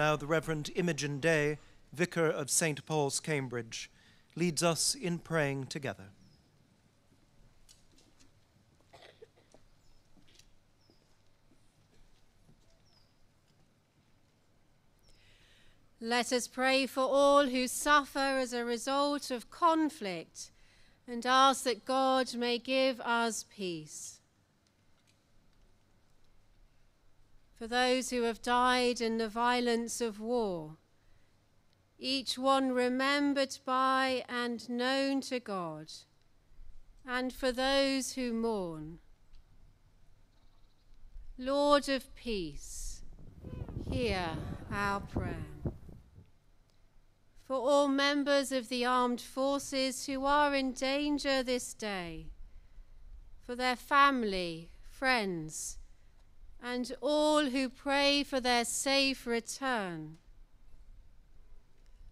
Now the Reverend Imogen Day, Vicar of St. Paul's, Cambridge, leads us in praying together. Let us pray for all who suffer as a result of conflict and ask that God may give us peace. For those who have died in the violence of war, each one remembered by and known to God, and for those who mourn. Lord of peace, hear our prayer. For all members of the armed forces who are in danger this day, for their family, friends, and all who pray for their safe return.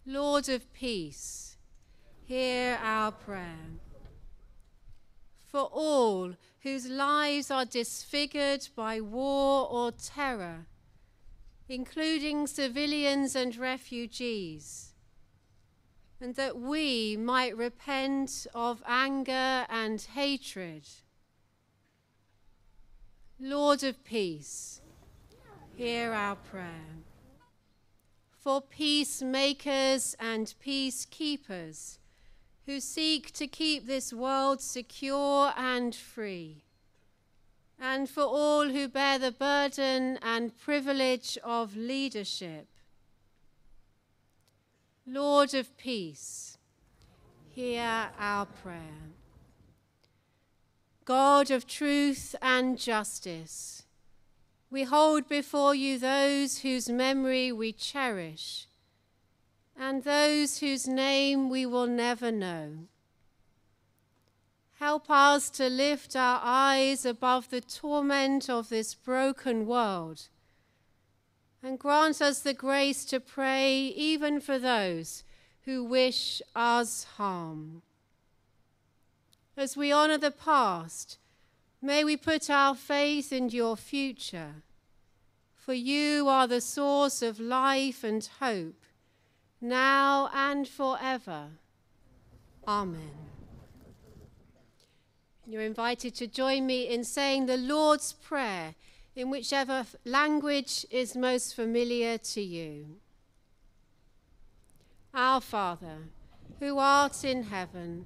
Lord of peace, hear our prayer. For all whose lives are disfigured by war or terror, including civilians and refugees, and that we might repent of anger and hatred. Lord of peace, hear our prayer. For peacemakers and peacekeepers who seek to keep this world secure and free, and for all who bear the burden and privilege of leadership. Lord of peace, hear our prayer. God of truth and justice, we hold before you those whose memory we cherish and those whose name we will never know. Help us to lift our eyes above the torment of this broken world and grant us the grace to pray even for those who wish us harm. As we honor the past, may we put our faith in your future, for you are the source of life and hope, now and forever. Amen. You're invited to join me in saying the Lord's Prayer in whichever language is most familiar to you. Our Father, who art in heaven,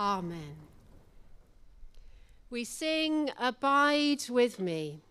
Amen. We sing Abide with me.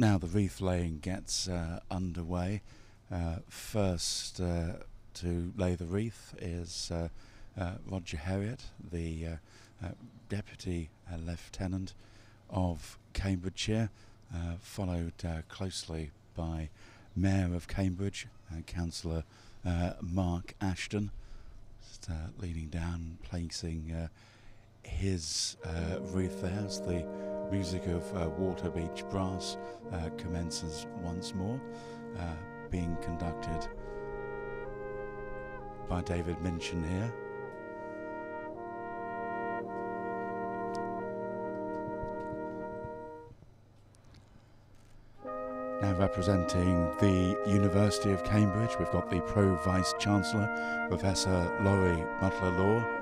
Now the wreath laying gets uh, underway. Uh, first uh, to lay the wreath is uh, uh, Roger Herriot, the Deputy Lieutenant of Cambridgeshire, followed closely by Mayor of Cambridge, Councillor Mark Ashton, just, leaning down, placing his wreath there as the music of uh, Waterbeach Brass uh, commences once more, uh, being conducted by David Minchin here. Now representing the University of Cambridge, we've got the Pro Vice Chancellor, Professor Laurie Butler Law.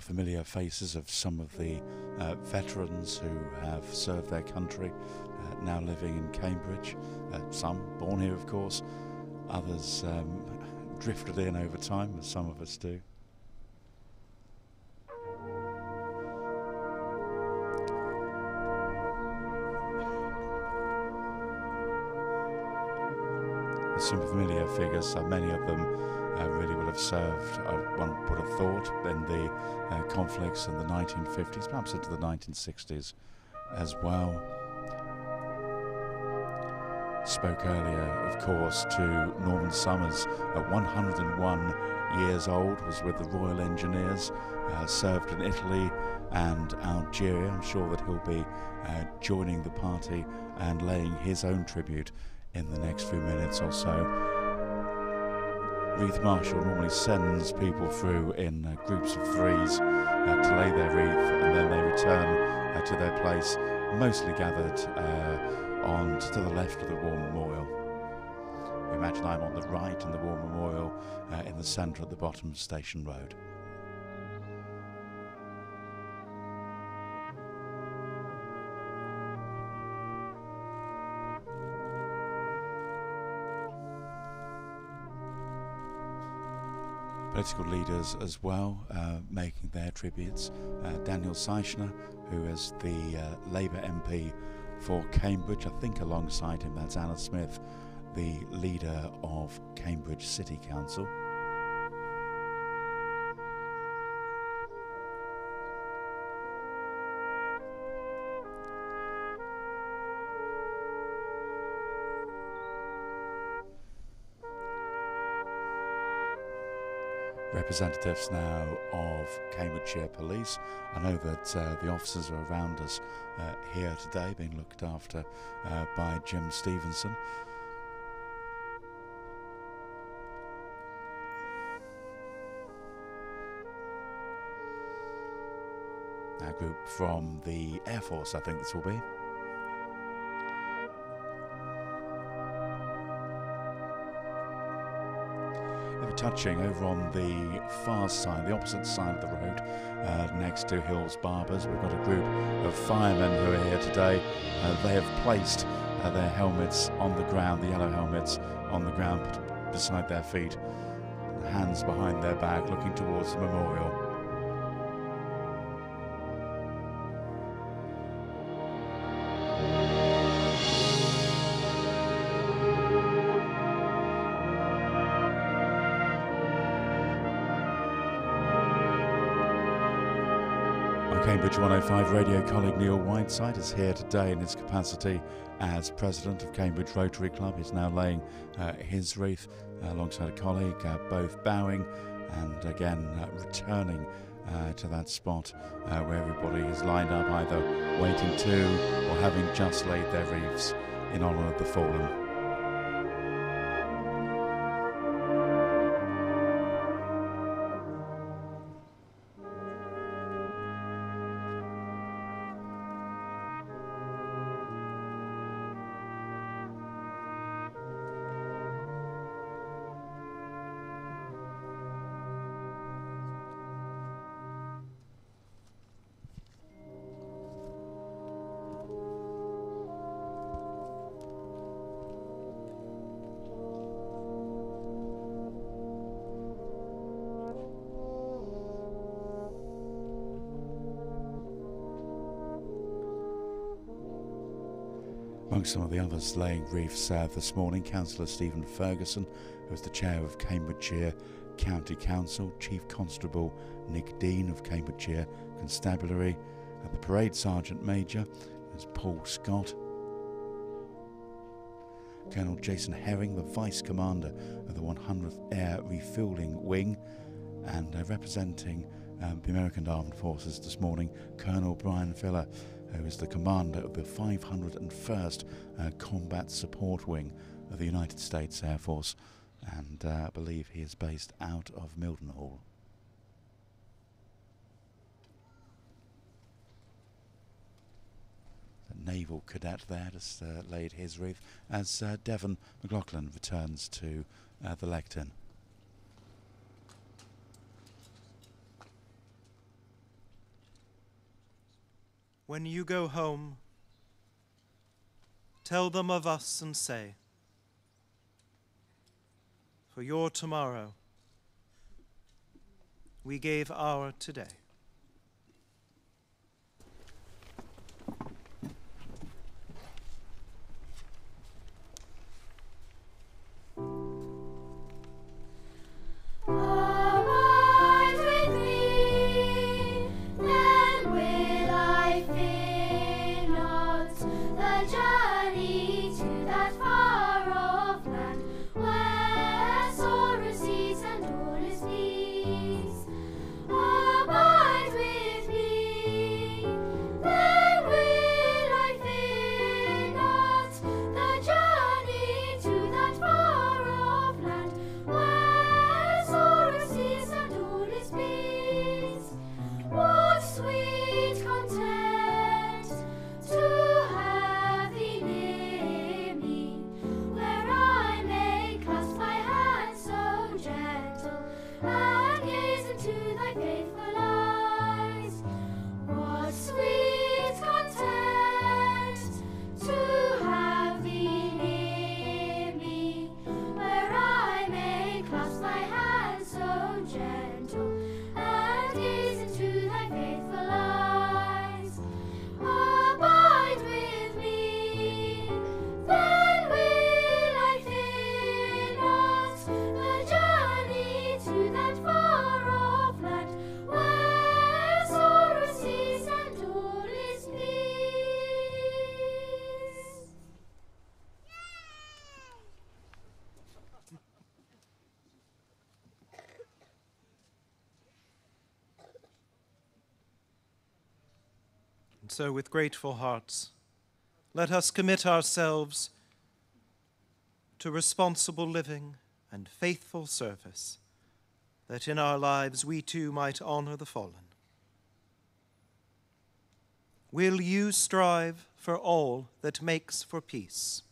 Familiar faces of some of the uh, veterans who have served their country, uh, now living in Cambridge. Uh, some born here, of course, others um, drifted in over time, as some of us do. Some familiar figures, uh, many of them uh, really would have served, uh, one would have thought, in the uh, conflicts in the 1950s, perhaps into the 1960s as well. Spoke earlier, of course, to Norman Summers, at 101 years old, was with the Royal Engineers, uh, served in Italy and Algeria. I'm sure that he'll be uh, joining the party and laying his own tribute in the next few minutes or so. Wreath Marshall normally sends people through in uh, groups of threes uh, to lay their wreath and then they return uh, to their place, mostly gathered uh, on to the left of the War Memorial. Imagine I'm on the right and the War Memorial uh, in the centre at the bottom of Station Road. Political leaders as well uh, making their tributes. Uh, Daniel Zeichner, who is the uh, Labour MP for Cambridge, I think alongside him that's Anna Smith, the leader of Cambridge City Council. Representatives now of Cambridgeshire Police. I know that uh, the officers are around us uh, here today, being looked after uh, by Jim Stevenson. A group from the Air Force, I think this will be. Touching over on the far side, the opposite side of the road, uh, next to Hills Barbers. We've got a group of firemen who are here today. Uh, they have placed uh, their helmets on the ground, the yellow helmets on the ground beside their feet, hands behind their back, looking towards the memorial. 105 radio colleague Neil Whiteside is here today in his capacity as president of Cambridge Rotary Club. He's now laying uh, his wreath uh, alongside a colleague, uh, both bowing and again uh, returning uh, to that spot uh, where everybody is lined up, either waiting to or having just laid their wreaths in honour of the fallen. Some of the others. Laying wreaths uh, this morning, Councillor Stephen Ferguson, who is the chair of Cambridgeshire County Council, Chief Constable Nick Dean of Cambridgeshire Constabulary, and the Parade Sergeant Major is Paul Scott, Colonel Jason Herring, the Vice Commander of the 100th Air Refuelling Wing, and uh, representing um, the American Armed Forces this morning, Colonel Brian Filler, who is the commander of the 501st uh, Combat Support Wing of the United States Air Force, and uh, I believe he is based out of Mildenhall. The naval cadet there just uh, laid his wreath as uh, Devon McLaughlin returns to uh, the lectern. When you go home, tell them of us and say, For your tomorrow, we gave our today. So, with grateful hearts, let us commit ourselves to responsible living and faithful service, that in our lives we too might honor the fallen. Will you strive for all that makes for peace?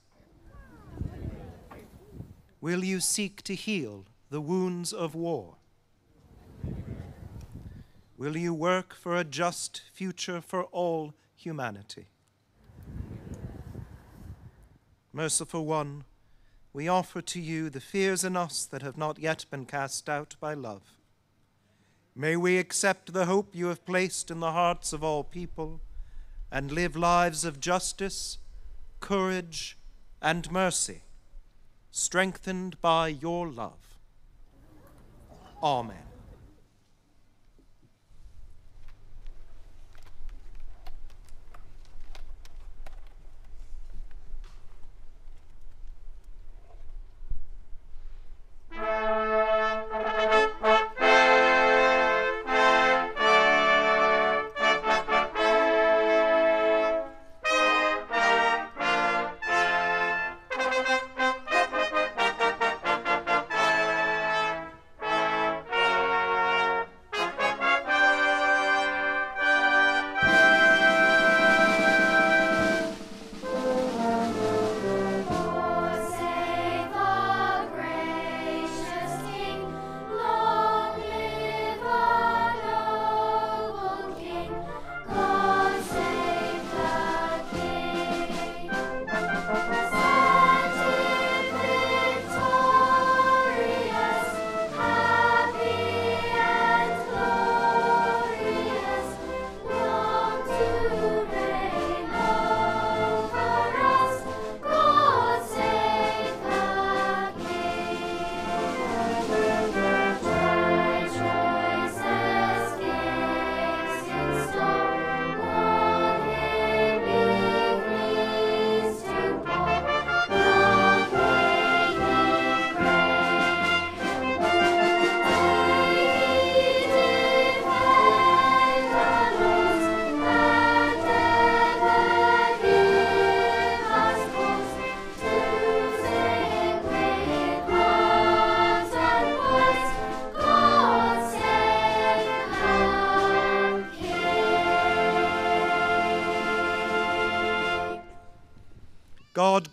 Will you seek to heal the wounds of war? Will you work for a just future for all humanity? Merciful One, we offer to you the fears in us that have not yet been cast out by love. May we accept the hope you have placed in the hearts of all people and live lives of justice, courage, and mercy, strengthened by your love. Amen.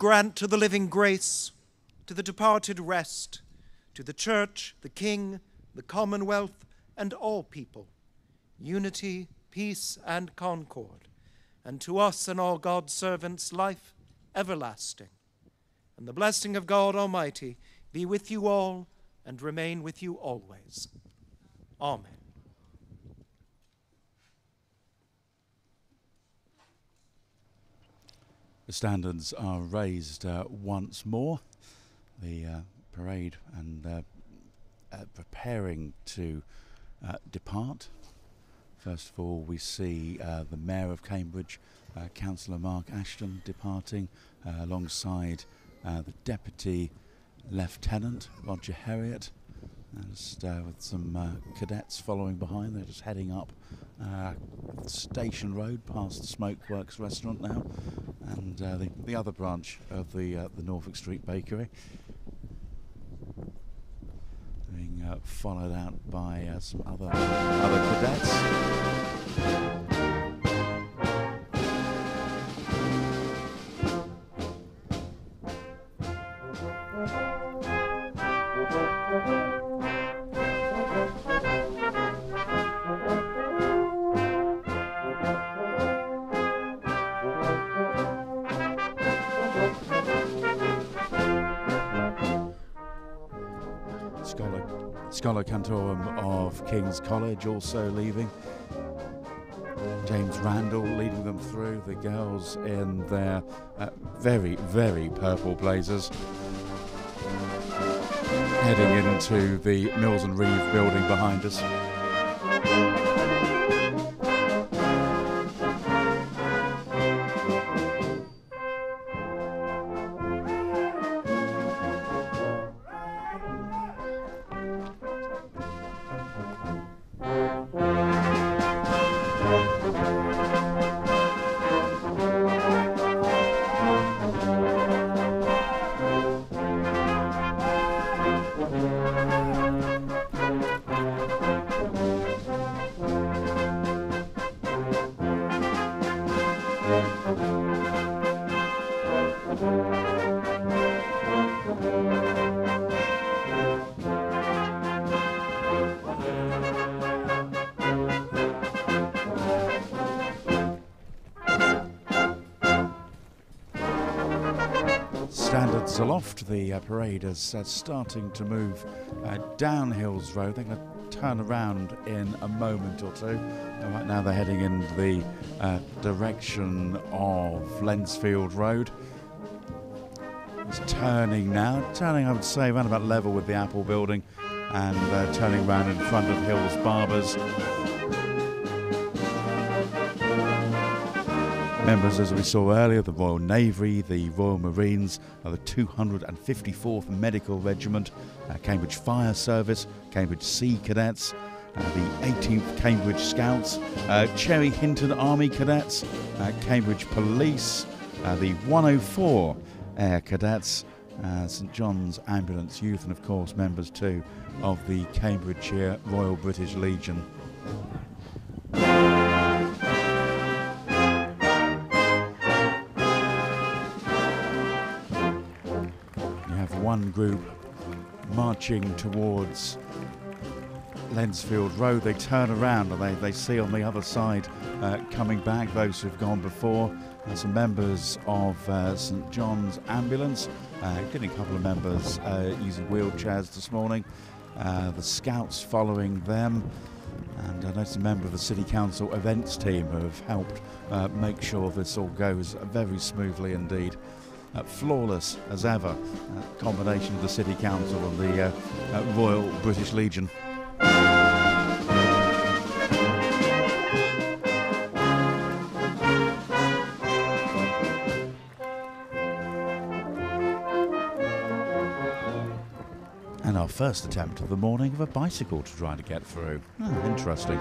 Grant to the living grace, to the departed rest, to the church, the king, the commonwealth, and all people, unity, peace, and concord, and to us and all God's servants, life everlasting. And the blessing of God Almighty be with you all and remain with you always. Amen. The standards are raised uh, once more. The uh, parade and uh, uh, preparing to uh, depart. First of all, we see uh, the Mayor of Cambridge, Councillor Mark Ashton, departing alongside the Deputy Lieutenant Roger Herriot, just, uh, with some uh, cadets following behind. They're just heading up uh, Station Road past the Smokeworks restaurant now, and uh, the, the other branch of the uh, the Norfolk Street Bakery. Being uh, followed out by some other other cadets. Schola, Schola Cantorum of King's College also leaving. James Randall leading them through, the girls in their uh, very, very purple blazers. Heading into the Mills and Reeve building behind us. Uh, starting to move uh, down Hills Road. They're going to turn around in a moment or two. And right now they're heading in the uh, direction of Lensfield Road. It's turning now, turning I would say around about level with the Apple building and uh, turning around in front of Hills Barbers. Members, as we saw earlier, the Royal Navy, the Royal Marines, the 254th Medical Regiment, uh, Cambridge Fire Service, Cambridge Sea Cadets, uh, the 18th Cambridge Scouts, uh, Cherry Hinton Army Cadets, uh, Cambridge Police, uh, the 104 Air Cadets, uh, St John's Ambulance Youth, and of course members too of the Cambridgeshire Royal British Legion. Group marching towards Lensfield Road. They turn around and they, they see on the other side uh, coming back those who've gone before. And some members of uh, St John's Ambulance, uh, getting a couple of members uh, using wheelchairs this morning. Uh, the Scouts following them. And I noticed a member of the City Council events team who have helped uh, make sure this all goes very smoothly indeed. Uh, flawless as ever, uh, combination of the City Council and the uh, uh, Royal British Legion. And our first attempt of the morning of a bicycle to try to get through. Ah, interesting.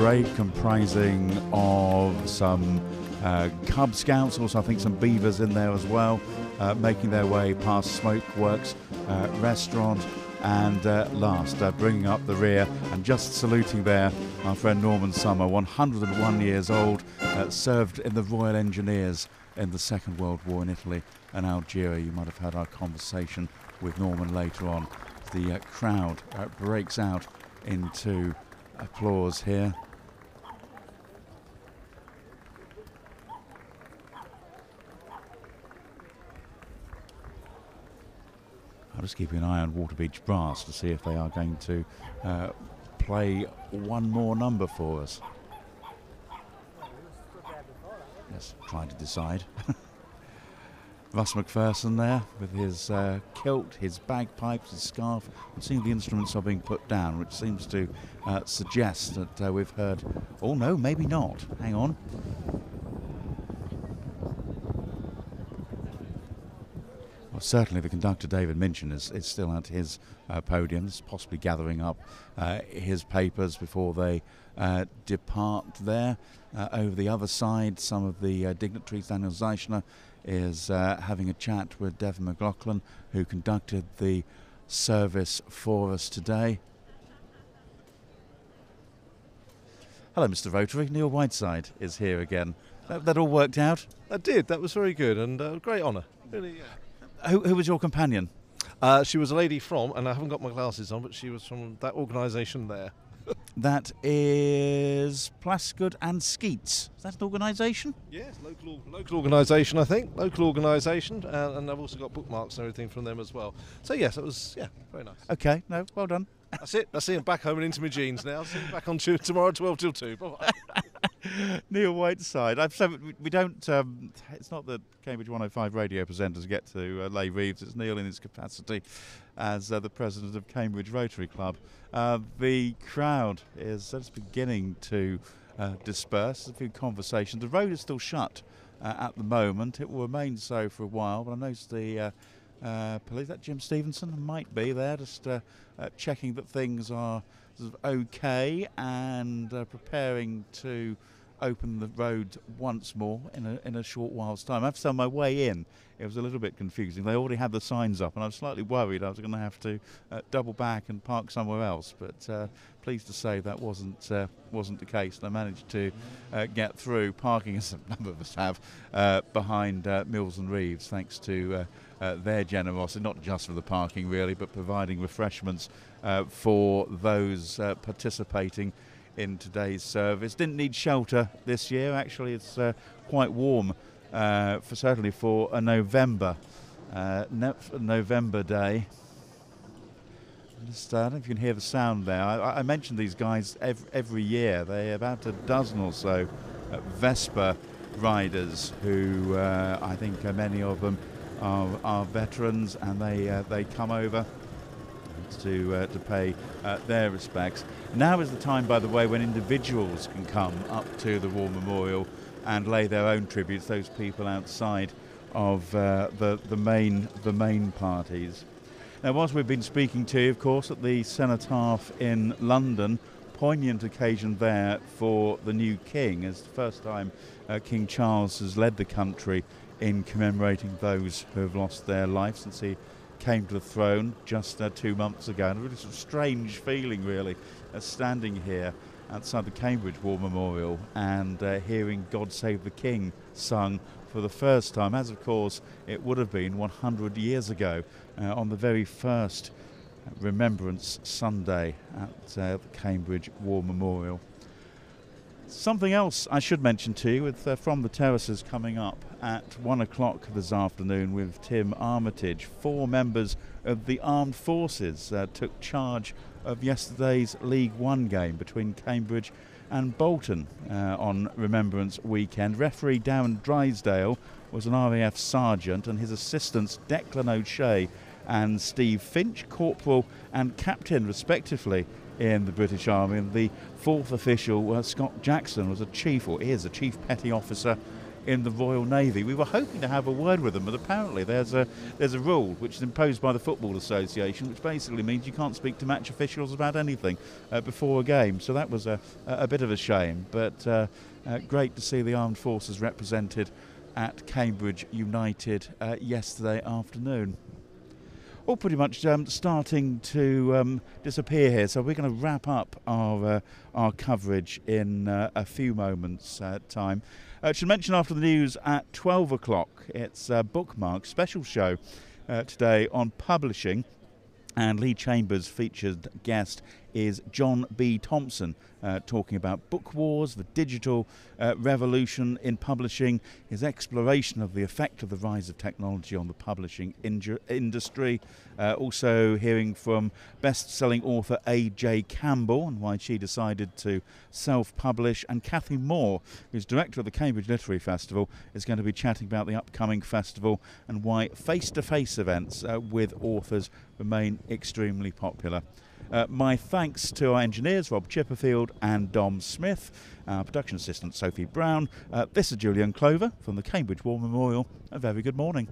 Parade comprising of some uh, Cub Scouts, also I think some beavers in there as well, uh, making their way past Smokeworks uh, restaurant. And uh, last, uh, bringing up the rear and just saluting there, our friend Norman Summer, 101 years old, uh, served in the Royal Engineers in the Second World War in Italy and Algeria. You might have heard our conversation with Norman later on. The uh, crowd breaks out into applause here. I'll just keep an eye on Waterbeach Brass to see if they are going to uh, play one more number for us. Yes, trying to decide. Russ McPherson there with his uh, kilt, his bagpipes, his scarf. I'm seeing the instruments are being put down, which seems to uh, suggest that uh, we've heard. Oh no, maybe not. Hang on. Well, certainly the conductor David Minchin is, is still at his uh, podium, is possibly gathering up uh, his papers before they uh, depart there. Uh, over the other side, some of the uh, dignitaries, Daniel Zeichner is uh, having a chat with Devon McLaughlin, who conducted the service for us today. Hello, Mr. Rotary. Neil Whiteside is here again. That, that all worked out? That did. That was very good and a great honour. Really, yeah. Who, who was your companion? Uh, she was a lady from, and I haven't got my glasses on, but she was from that organisation there. That is Plasgood and Skeets. Is that an organisation? Yes, local local organisation, I think. Local organisation, uh, and I've also got bookmarks and everything from them as well. So yes, it was yeah, very nice. Okay, no, well done. That's it. That's it. Back home and into my jeans now. See you back on tu- tomorrow, twelve till two. Bye. Neil Whiteside. I've so we- don't. Um, it's not that Cambridge 105 radio presenters get to uh, lay wreaths. It's Neil in his capacity as uh, the president of Cambridge Rotary Club. Uh, the crowd is just beginning to uh, disperse. There's a few conversations. The road is still shut uh, at the moment. It will remain so for a while. But I noticed the. Uh, police, that Jim Stevenson might be there, just uh, uh, checking that things are sort of okay and uh, preparing to open the road once more in a, in a short while's time. I have found my way in, it was a little bit confusing. They already had the signs up, and I was slightly worried I was going to have to uh, double back and park somewhere else. But uh, pleased to say that wasn't uh, wasn't the case, and I managed to uh, get through parking, as a number of us have, uh, behind uh, Mills and Reeves, thanks to. Uh, their generosity, not just for the parking really, but providing refreshments uh, for those uh, participating in today's service. Didn't need shelter this year. Actually, it's uh, quite warm uh, for certainly for a November November day. I don't know if you can hear the sound there. I, I mentioned these guys every, every year. They're about a dozen or so Vespa riders who uh, I think many of them are, are veterans and they, uh, they come over to, uh, to pay uh, their respects. Now is the time, by the way, when individuals can come up to the War Memorial and lay their own tributes, those people outside of uh, the, the, main, the main parties. Now, whilst we've been speaking to you, of course, at the Cenotaph in London, poignant occasion there for the new king, as the first time uh, King Charles has led the country in commemorating those who have lost their life since he came to the throne just uh, two months ago. And a really sort of strange feeling, really, uh, standing here outside the Cambridge War Memorial and uh, hearing God Save the King sung for the first time, as of course it would have been 100 years ago uh, on the very first Remembrance Sunday at uh, the Cambridge War Memorial. Something else I should mention to you with uh, From the Terraces coming up at one o'clock this afternoon with Tim Armitage. Four members of the armed forces uh, took charge of yesterday's League One game between Cambridge and Bolton uh, on Remembrance Weekend. Referee Darren Drysdale was an RAF sergeant, and his assistants Declan O'Shea and Steve Finch, corporal and captain respectively in the British Army. And the fourth official, uh, Scott Jackson, was a chief, or is a chief petty officer in the Royal Navy. We were hoping to have a word with them, but apparently there's a there's a rule which is imposed by the Football Association, which basically means you can't speak to match officials about anything uh, before a game. So that was a, a bit of a shame, but uh, uh, great to see the armed forces represented at Cambridge United uh, yesterday afternoon all pretty much um, starting to um, disappear here. So we're going to wrap up our uh, our coverage in uh, a few moments' uh, time. I should mention after the news at 12 o'clock, it's a bookmark special show uh, today on publishing. And Lee Chambers' featured guest is John B. Thompson, uh, talking about book wars, the digital uh, revolution in publishing, his exploration of the effect of the rise of technology on the publishing industry. Uh, also, hearing from best selling author A.J. Campbell and why she decided to self publish. And Kathy Moore, who's director of the Cambridge Literary Festival, is going to be chatting about the upcoming festival and why face to face events uh, with authors remain extremely popular. Uh, my thanks to our engineers, Rob Chipperfield and Dom Smith, our production assistant, Sophie Brown. Uh, this is Julian Clover from the Cambridge War Memorial. A very good morning.